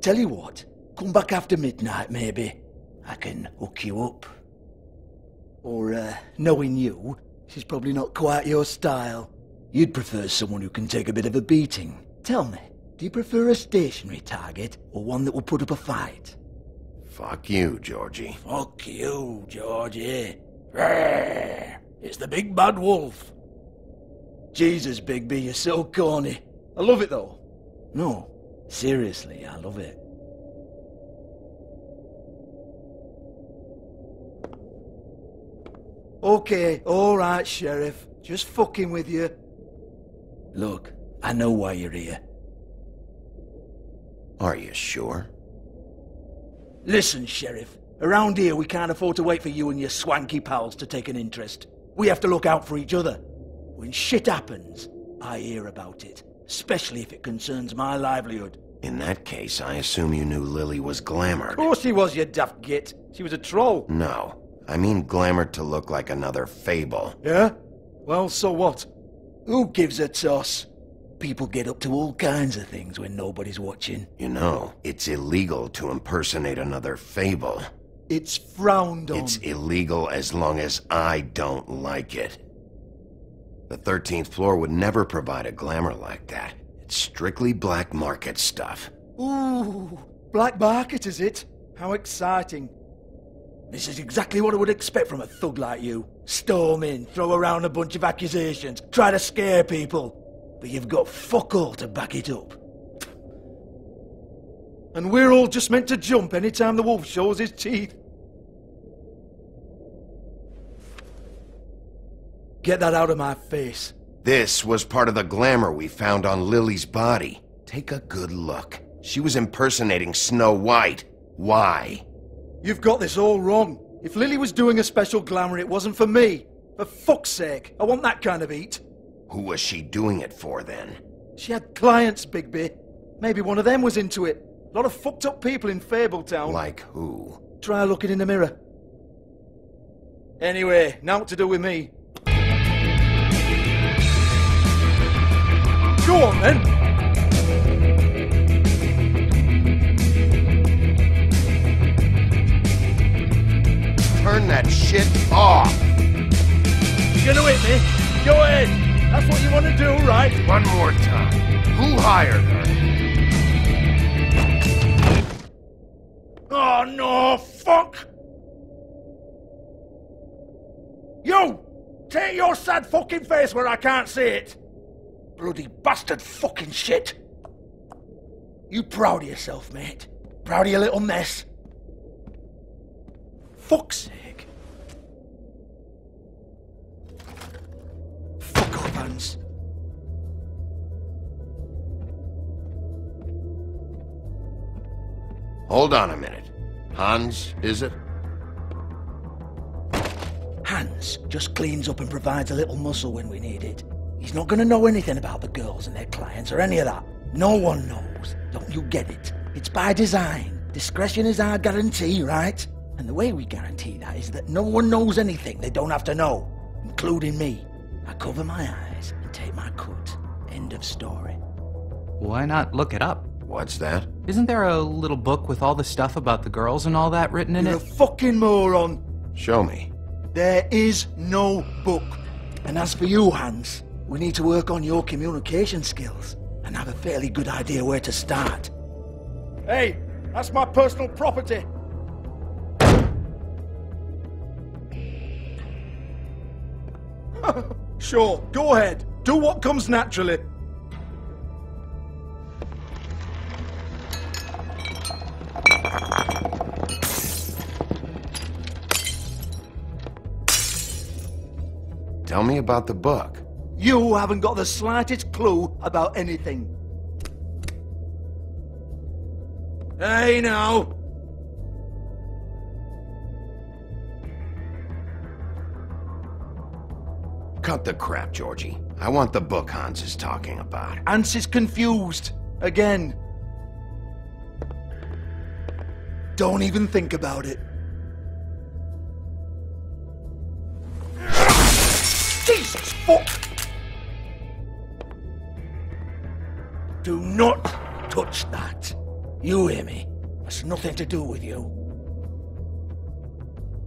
Tell you what, come back after midnight maybe. I can hook you up. Or, uh, knowing you, she's probably not quite your style. You'd prefer someone who can take a bit of a beating. Tell me, do you prefer a stationary target or one that will put up a fight? Fuck you, Georgie. Fuck you, Georgie. It's the big bad wolf. Jesus, Bigby, you're so corny. I love it though. No, seriously, I love it. Okay, alright, Sheriff. Just fucking with you. Look, I know why you're here. Are you sure? Listen, Sheriff. Around here, we can't afford to wait for you and your swanky pals to take an interest. We have to look out for each other. When shit happens, I hear about it. Especially if it concerns my livelihood. In that case, I assume you knew Lily was glamored. Of course she was, you daft git. She was a troll. No. I mean glamored to look like another fable. Yeah? Well, so what? Who gives a toss? People get up to all kinds of things when nobody's watching. You know, it's illegal to impersonate another fable. It's frowned on. It's illegal as long as I don't like it. The 13th floor would never provide a glamour like that. It's strictly black market stuff. Ooh, black market is it? How exciting. This is exactly what I would expect from a thug like you. Storm in, throw around a bunch of accusations, try to scare people. But you've got fuck all to back it up. And we're all just meant to jump any time the wolf shows his teeth. Get that out of my face. This was part of the glamour we found on Lily's body. Take a good look. She was impersonating Snow White. Why? You've got this all wrong. If Lily was doing a special glamour, it wasn't for me. For fuck's sake, I want that kind of eat. Who was she doing it for then? She had clients, Bigby. Maybe one of them was into it. A lot of fucked up people in Fabletown. Like who? Try looking in the mirror. Anyway, now what to do with me. Go on then. Turn that shit off! You gonna hit me? Go ahead. That's what you want to do, right? One more time. Who hired her? Oh no, fuck! You! Take your sad fucking face where I can't see it! Bloody bastard fucking shit! You proud of yourself, mate? Proud of your little mess? Fuck's sake. Fuck off, Hans. Hold on a minute. Hans, is it? Hans just cleans up and provides a little muscle when we need it. He's not gonna know anything about the girls and their clients or any of that. No one knows. Don't you get it? It's by design. Discretion is our guarantee, right? And the way we guarantee that is that no one knows anything they don't have to know, including me. I cover my eyes and take my cut. End of story. Why not look it up? What's that? Isn't there a little book with all the stuff about the girls and all that written in You're it? a fucking moron. Show me. There is no book. And as for you, Hans, we need to work on your communication skills and have a fairly good idea where to start. Hey, that's my personal property. sure, go ahead. Do what comes naturally. Tell me about the book. You haven't got the slightest clue about anything. Hey now! Cut the crap, Georgie. I want the book Hans is talking about. Hans is confused. Again. Don't even think about it. Jesus fuck! Do not touch that. You hear me? It's nothing to do with you.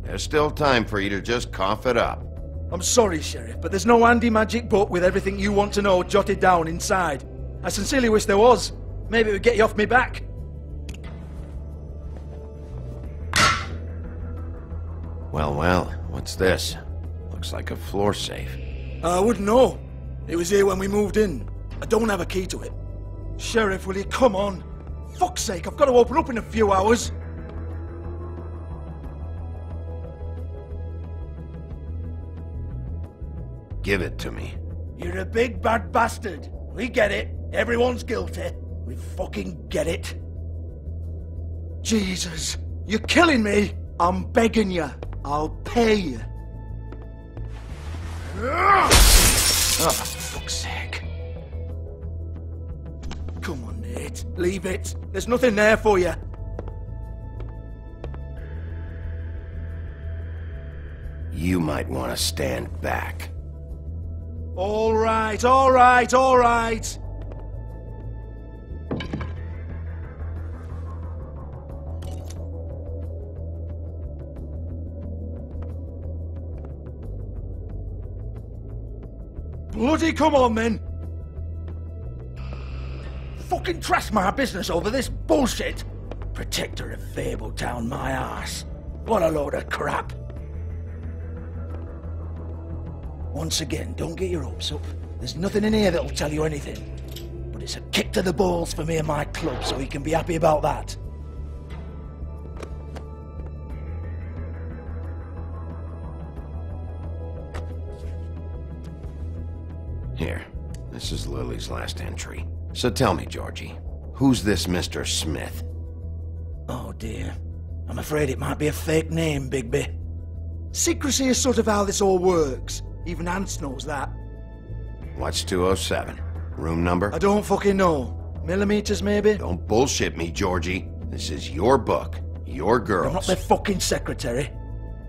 There's still time for you to just cough it up. I'm sorry, Sheriff, but there's no handy magic book with everything you want to know jotted down inside. I sincerely wish there was. Maybe it would get you off me back. Well, well, what's this? Looks like a floor safe. I wouldn't know. It was here when we moved in. I don't have a key to it. Sheriff, will you come on? Fuck's sake, I've got to open up in a few hours. Give it to me. You're a big bad bastard. We get it. Everyone's guilty. We fucking get it. Jesus, you're killing me. I'm begging you. I'll pay you. Oh, for fuck's sake. Come on, Nate. Leave it. There's nothing there for you. You might want to stand back. All right, all right, all right. Bloody come on, then. Fucking trash my business over this bullshit. Protector of Fabletown, my ass. What a load of crap. Once again, don't get your hopes up. There's nothing in here that'll tell you anything. But it's a kick to the balls for me and my club, so you can be happy about that. Here, this is Lily's last entry. So tell me, Georgie, who's this Mr. Smith? Oh dear. I'm afraid it might be a fake name, Bigby. Secrecy is sort of how this all works. Even Hans knows that. What's 207? Room number? I don't fucking know. Millimeters, maybe? Don't bullshit me, Georgie. This is your book. Your girls. I'm not their fucking secretary.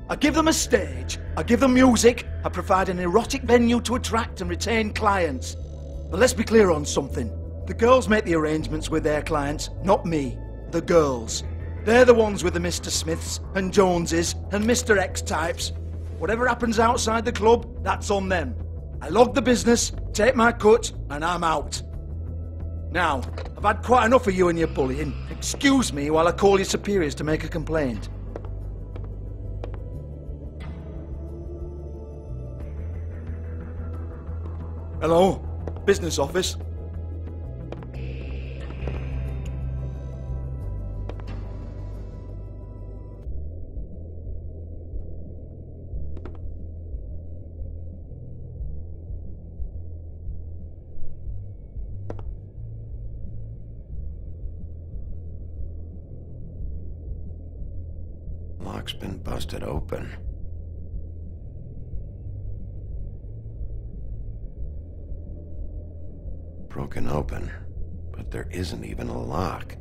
I give them a stage, I give them music, I provide an erotic venue to attract and retain clients. But let's be clear on something. The girls make the arrangements with their clients, not me. The girls. They're the ones with the Mr. Smiths and Joneses and Mr. X types. Whatever happens outside the club, that's on them. I log the business, take my cut, and I'm out. Now, I've had quite enough of you and your bullying. Excuse me while I call your superiors to make a complaint. Hello? Business office? Busted open. Broken open, but there isn't even a lock.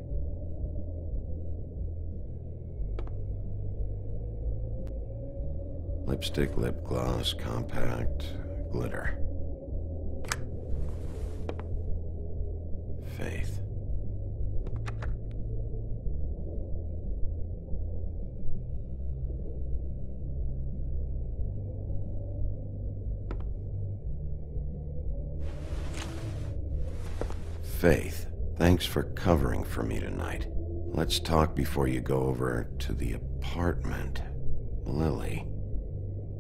Lipstick, lip gloss, compact, glitter. Faith. Faith, thanks for covering for me tonight. Let's talk before you go over to the apartment. Lily.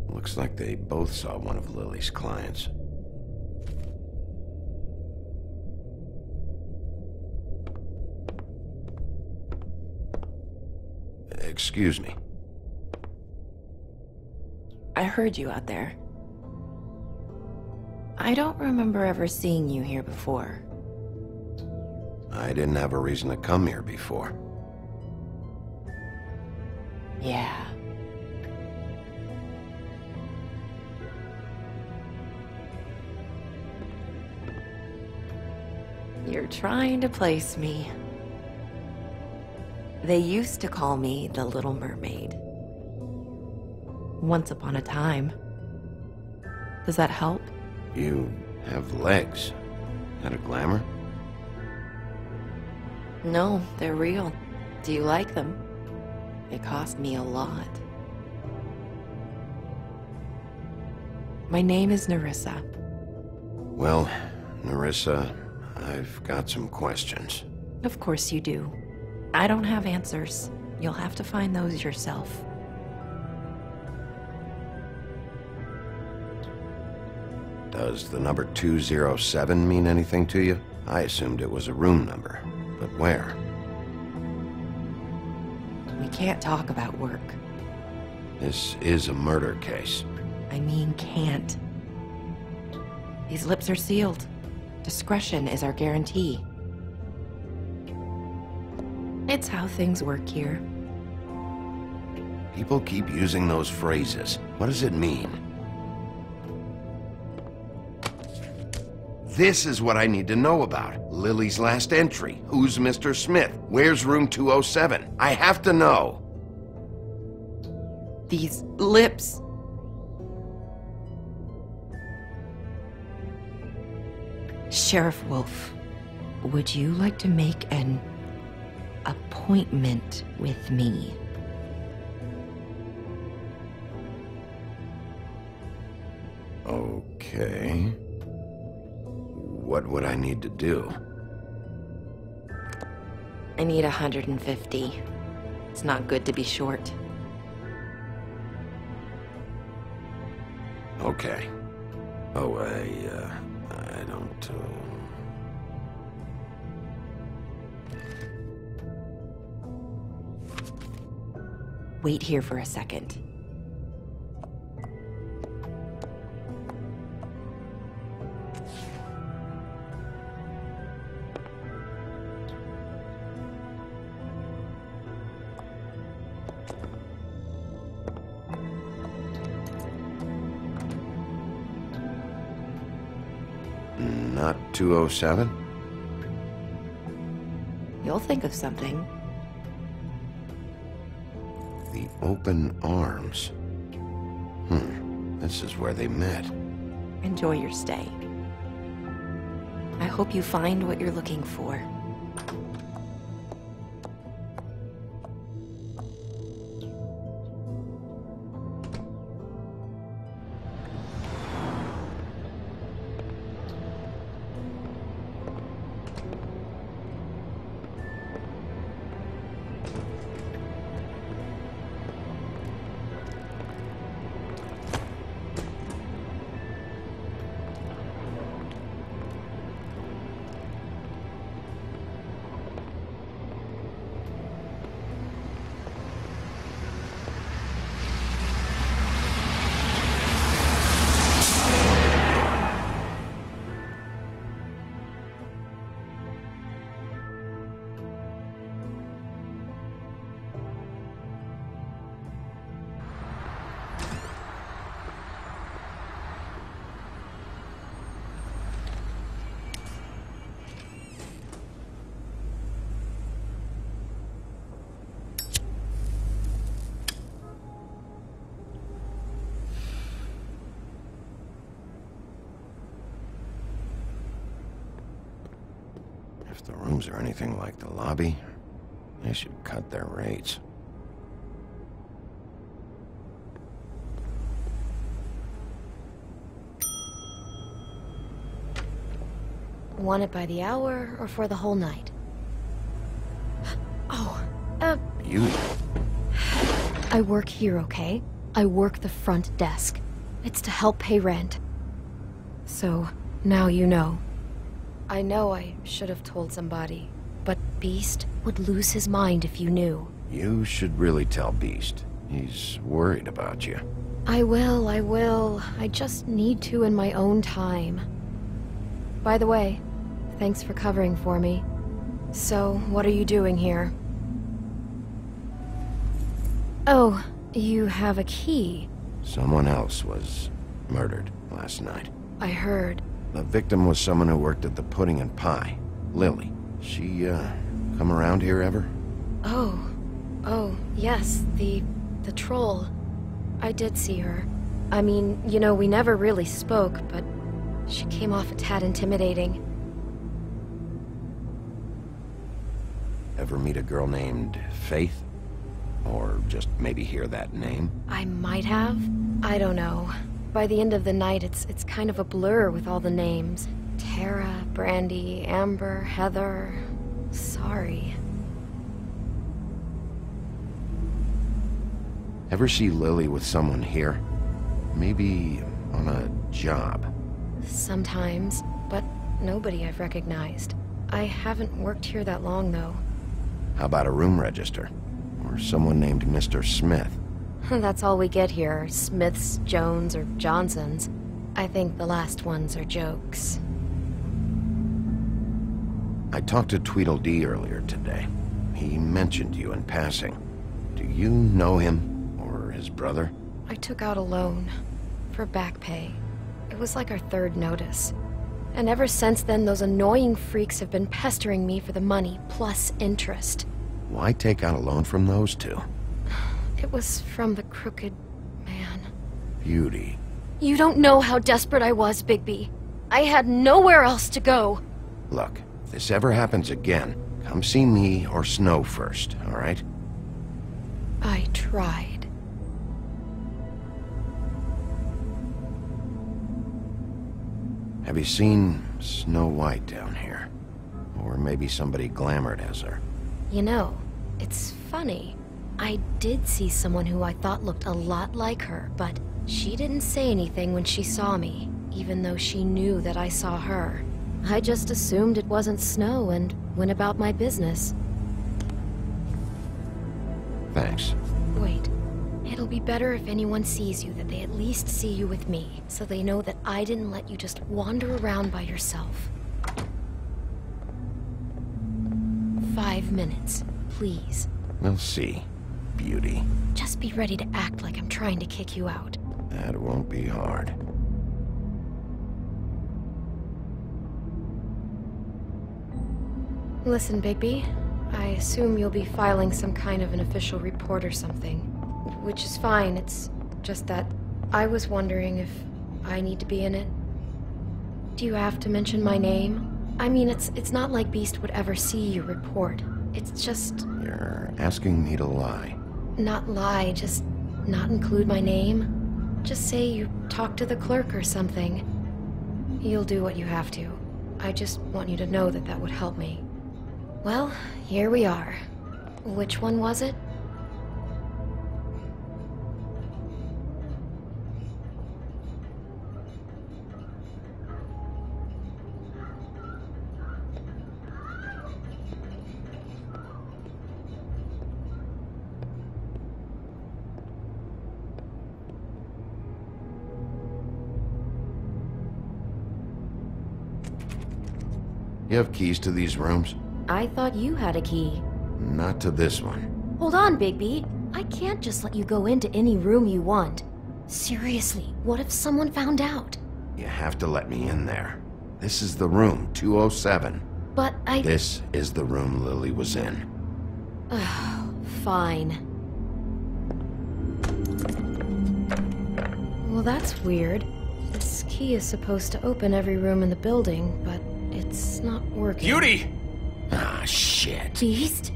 Looks like they both saw one of Lily's clients. Excuse me. I heard you out there. I don't remember ever seeing you here before. I didn't have a reason to come here before. Yeah. You're trying to place me. They used to call me the Little Mermaid. Once upon a time. Does that help? You have legs. That a glamour? No, they're real. Do you like them? It cost me a lot. My name is Nerissa. Well, Nerissa, I've got some questions. Of course you do. I don't have answers. You'll have to find those yourself. Does the number 207 mean anything to you? I assumed it was a room number. But where? We can't talk about work. This is a murder case. I mean, can't. These lips are sealed. Discretion is our guarantee. It's how things work here. People keep using those phrases. What does it mean? This is what I need to know about. Lily's last entry. Who's Mr. Smith? Where's room 207? I have to know. These lips. Sheriff Wolf, would you like to make an appointment with me? Okay. What would I need to do? I need 150. It's not good to be short. Okay. Oh, I, uh, I don't, uh... Wait here for a second. 207? You'll think of something. The open arms. Hmm. This is where they met. Enjoy your stay. I hope you find what you're looking for. Rooms are anything like the lobby, they should cut their rates. Want it by the hour or for the whole night? Oh, uh, You... I work here, okay? I work the front desk. It's to help pay rent. So, now you know. I know I should have told somebody, but Beast would lose his mind if you knew. You should really tell Beast. He's worried about you. I will, I will. I just need to in my own time. By the way, thanks for covering for me. So, what are you doing here? Oh, you have a key. Someone else was murdered last night. I heard. The victim was someone who worked at the Pudding and Pie. Lily. She, uh, come around here ever? Oh. Oh, yes, the... the troll. I did see her. I mean, you know, we never really spoke, but she came off a tad intimidating. Ever meet a girl named Faith? Or just maybe hear that name? I might have. I don't know. By the end of the night, it's it's kind of a blur with all the names. Tara, Brandy, Amber, Heather. Sorry. Ever see Lily with someone here? Maybe on a job? Sometimes, but nobody I've recognized. I haven't worked here that long, though. How about a room register? Or someone named Mr. Smith? That's all we get here, Smiths, Jones, or Johnsons. I think the last ones are jokes. I talked to Tweedledee earlier today. He mentioned you in passing. Do you know him? Or his brother? I took out a loan. For back pay. It was like our third notice. And ever since then, those annoying freaks have been pestering me for the money, plus interest. Why take out a loan from those two? It was from the crooked man. Beauty. You don't know how desperate I was, Bigby. I had nowhere else to go. Look, if this ever happens again, come see me or Snow first, alright? I tried. Have you seen Snow White down here? Or maybe somebody glamored as her? You know, it's funny. I did see someone who I thought looked a lot like her, but she didn't say anything when she saw me, even though she knew that I saw her. I just assumed it wasn't Snow and went about my business. Thanks. Wait. It'll be better if anyone sees you that they at least see you with me, so they know that I didn't let you just wander around by yourself. Five minutes, please. We'll see, Beauty. Just be ready to act like I'm trying to kick you out. That won't be hard. Listen, Bigby. I assume you'll be filing some kind of an official report or something. Which is fine, it's just that I was wondering if I need to be in it. Do you have to mention my name? I mean, it's it's not like Beast would ever see your report. It's just You're asking me to lie. Not lie, just not include my name. Just say you talked to the clerk or something. You'll do what you have to. I just want you to know that that would help me. Well, here we are. Which one was it? Have keys to these rooms? I thought you had a key. Not to this one. Hold on, Bigby. I can't just let you go into any room you want. Seriously, what if someone found out? You have to let me in there. This is the room, 207. But I... This is the room Lily was in. Fine. Well, that's weird. This key is supposed to open every room in the building, but it's not working. Beauty! Ah, shit. Beast?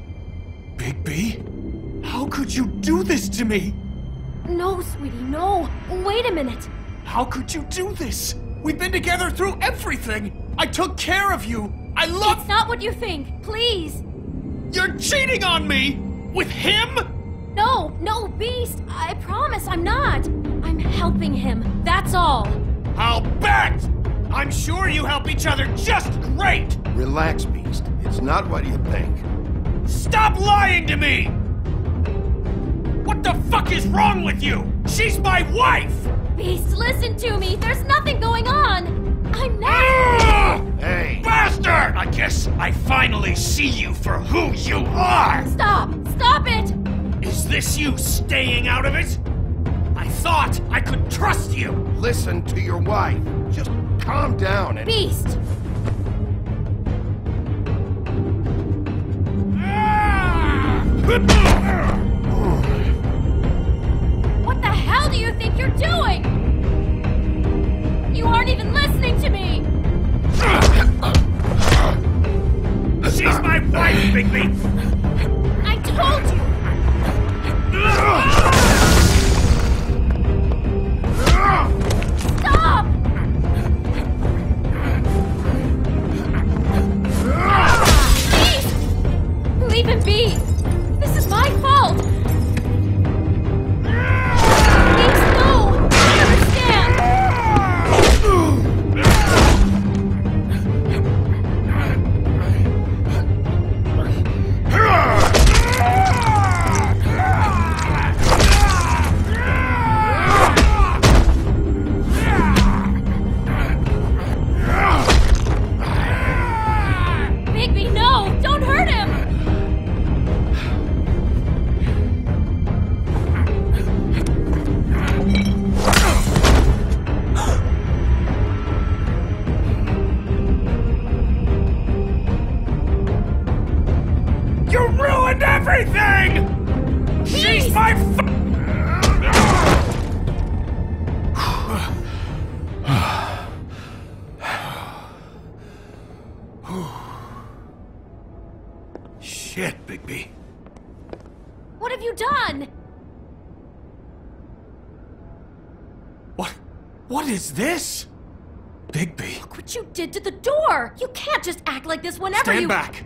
Bigby? How could you do this to me? No, sweetie, no. Wait a minute. How could you do this? We've been together through everything. I took care of you. I love. It's not what you think. Please. You're cheating on me with him. No, no, Beast. I promise I'm not. I'm helping him. That's all. I'll bet. I'm sure you help each other just great. Relax, Beast. It's not what you think. Stop lying to me. What the fuck is wrong with you? She's my wife. Beast, listen to me. There's nothing going on. I'm not. Ah! Hey! Bastard! I guess I finally see you for who you are! Stop! Stop it! Is this you staying out of it? I thought I could trust you! Listen to your wife. Just Calm down and... Beast! What the hell do you think you're doing? You aren't even listening to me! She's my wife, Bigby! I told you! Ah!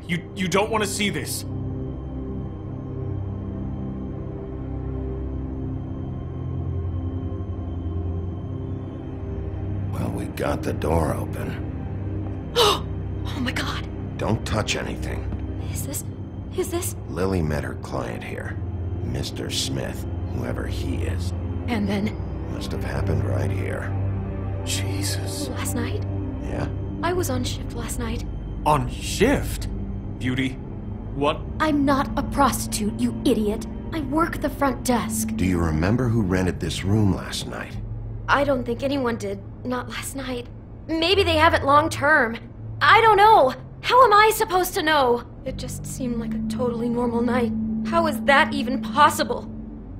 You- You you don't want to see this. Well, we got the door open. oh my god. Don't touch anything. Is this. Is this. Lily met her client here. Mr. Smith, whoever he is. And then. Must have happened right here. Jesus. Last night? Yeah? I was on shift last night. On shift? Beauty. What? I'm not a prostitute, you idiot. I work the front desk. Do you remember who rented this room last night? I don't think anyone did. Not last night. Maybe they have it long term. I don't know. How am I supposed to know? It just seemed like a totally normal night. How is that even possible?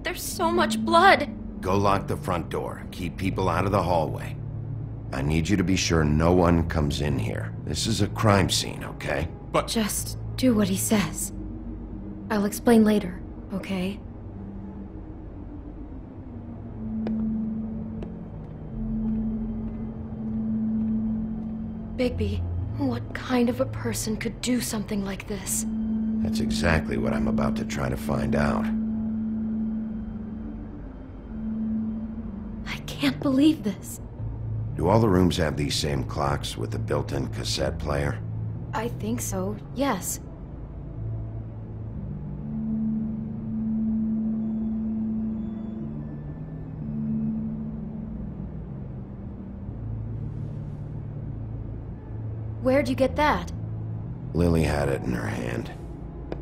There's so much blood. Go lock the front door. Keep people out of the hallway. I need you to be sure no one comes in here. This is a crime scene, okay? But just do what he says. I'll explain later, okay? Bigby, what kind of a person could do something like this? That's exactly what I'm about to try to find out. I can't believe this. Do all the rooms have these same clocks with the built-in cassette player? I think so, yes. Where'd you get that? Lily had it in her hand,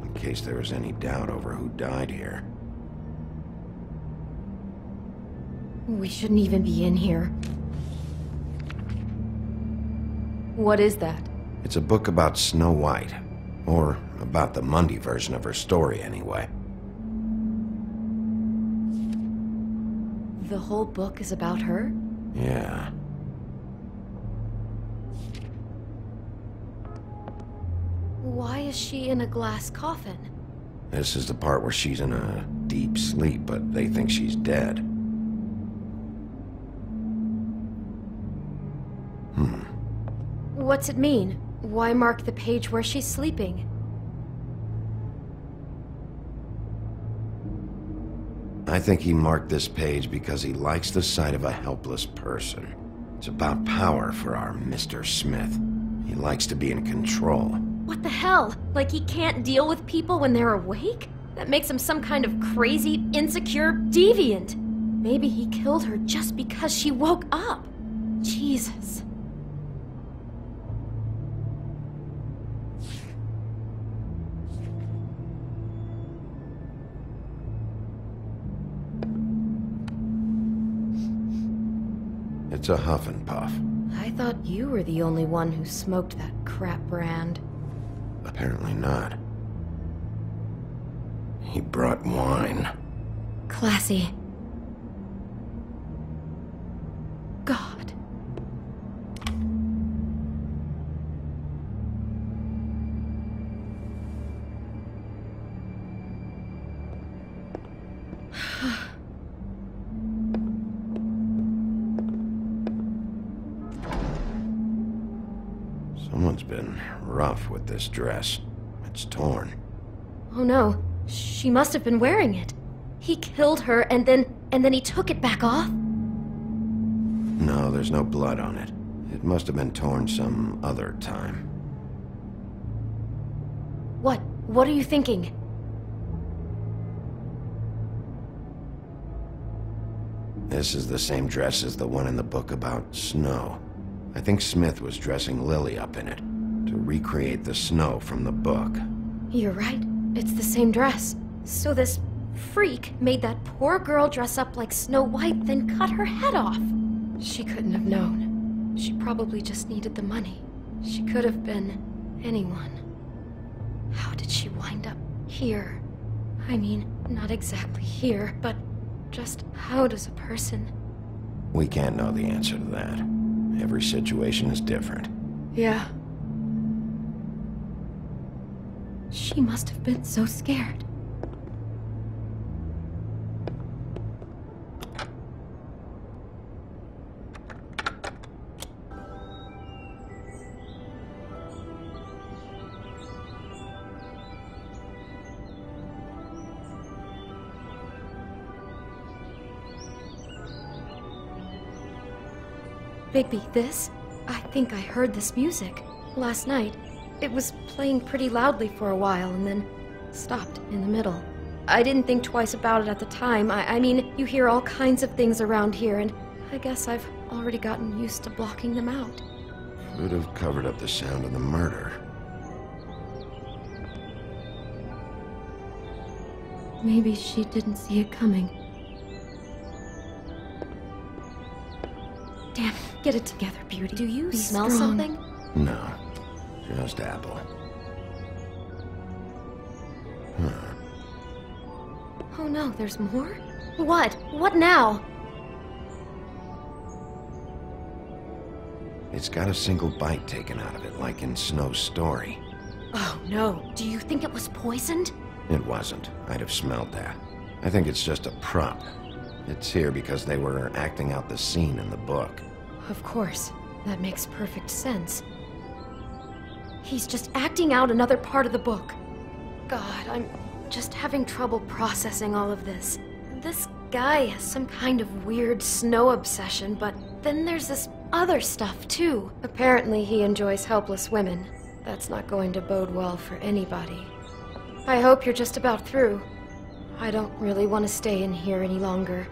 in case there was any doubt over who died here. We shouldn't even be in here. What is that? It's a book about Snow White. Or about the Mundy version of her story, anyway. The whole book is about her? Yeah. Why is she in a glass coffin? This is the part where she's in a deep sleep, but they think she's dead. Hmm. What's it mean? Why mark the page where she's sleeping? I think he marked this page because he likes the sight of a helpless person. It's about power for our Mr. Smith. He likes to be in control. What the hell? Like he can't deal with people when they're awake? That makes him some kind of crazy, insecure deviant. Maybe he killed her just because she woke up. Jesus. It's a huff and puff. I thought you were the only one who smoked that crap brand. Apparently not. He brought wine. Classy. This dress. It's torn. Oh no, she must have been wearing it. He killed her and then and then he took it back off? No, there's no blood on it. It must have been torn some other time. What? What are you thinking? This is the same dress as the one in the book about snow. I think Smith was dressing Lily up in it to recreate the snow from the book. You're right. It's the same dress. So this freak made that poor girl dress up like Snow White, then cut her head off. She couldn't have known. She probably just needed the money. She could have been anyone. How did she wind up here? I mean, not exactly here, but just how does a person. We can't know the answer to that. Every situation is different. Yeah. She must have been so scared. Bigby, this? I think I heard this music. Last night. It was playing pretty loudly for a while and then stopped in the middle. I didn't think twice about it at the time. I, I mean, you hear all kinds of things around here, and I guess I've already gotten used to blocking them out. Could have covered up the sound of the murder. Maybe she didn't see it coming. Damn, get it together, Beauty. Do you Be smell strong. something? No, just apple. Huh. Oh no, there's more? What? What now? It's got a single bite taken out of it, like in Snow's story. Oh no, do you think it was poisoned? It wasn't. I'd have smelled that. I think it's just a prop. It's here because they were acting out the scene in the book. Of course, that makes perfect sense. He's just acting out another part of the book. God, I'm just having trouble processing all of this. This guy has some kind of weird snow obsession, but then there's this other stuff too. Apparently, he enjoys helpless women. That's not going to bode well for anybody. I hope you're just about through. I don't really want to stay in here any longer.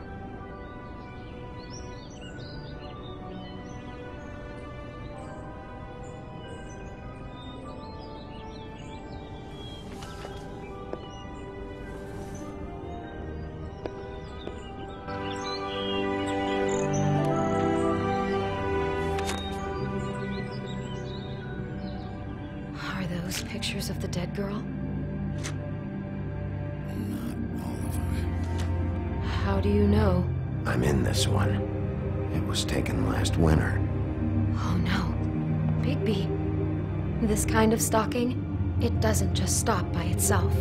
Stalking, it doesn't just stop by itself.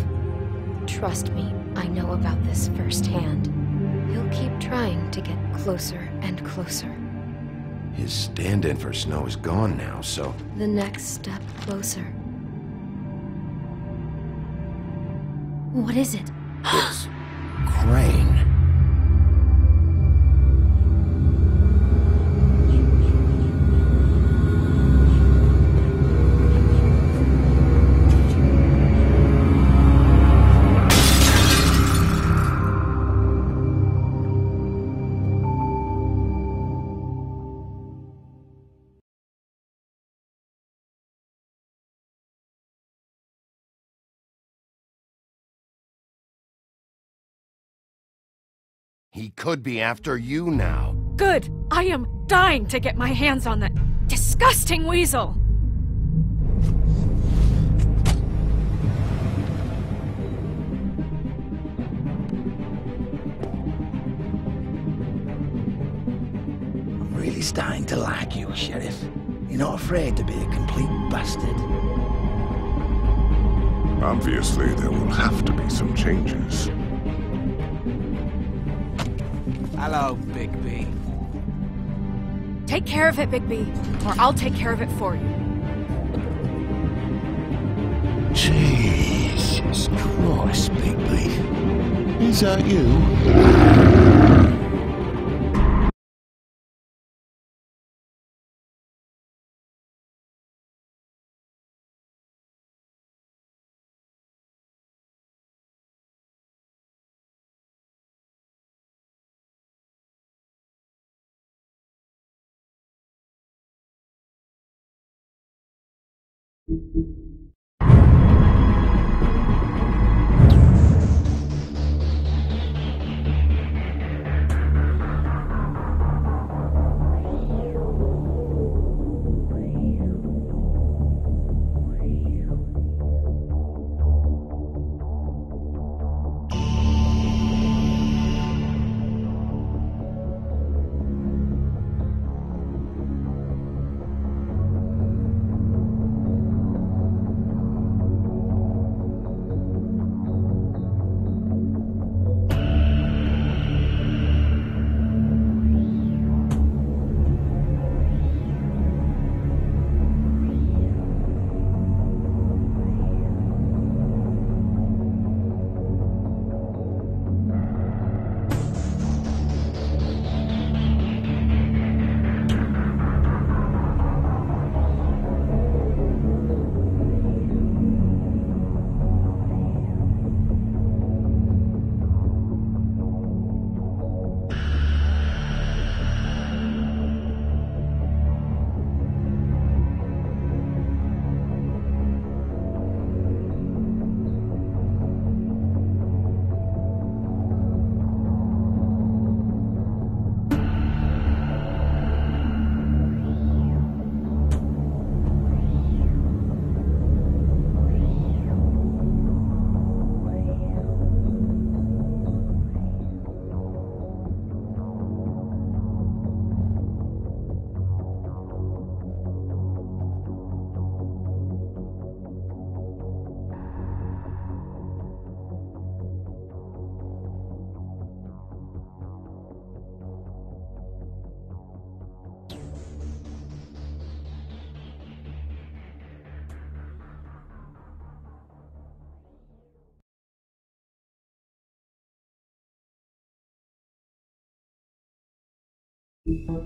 Trust me, I know about this firsthand. He'll keep trying to get closer and closer. His stand-in for Snow is gone now, so... The next step closer. What is it? could be after you now. Good. I am dying to get my hands on that disgusting weasel. I'm really starting to like you, Sheriff. You're not afraid to be a complete bastard. Obviously, there will have to be some changes. Hello, Bigby. Take care of it, Bigby, or I'll take care of it for you. Jesus Christ, Bigby. Is that you? Yeah.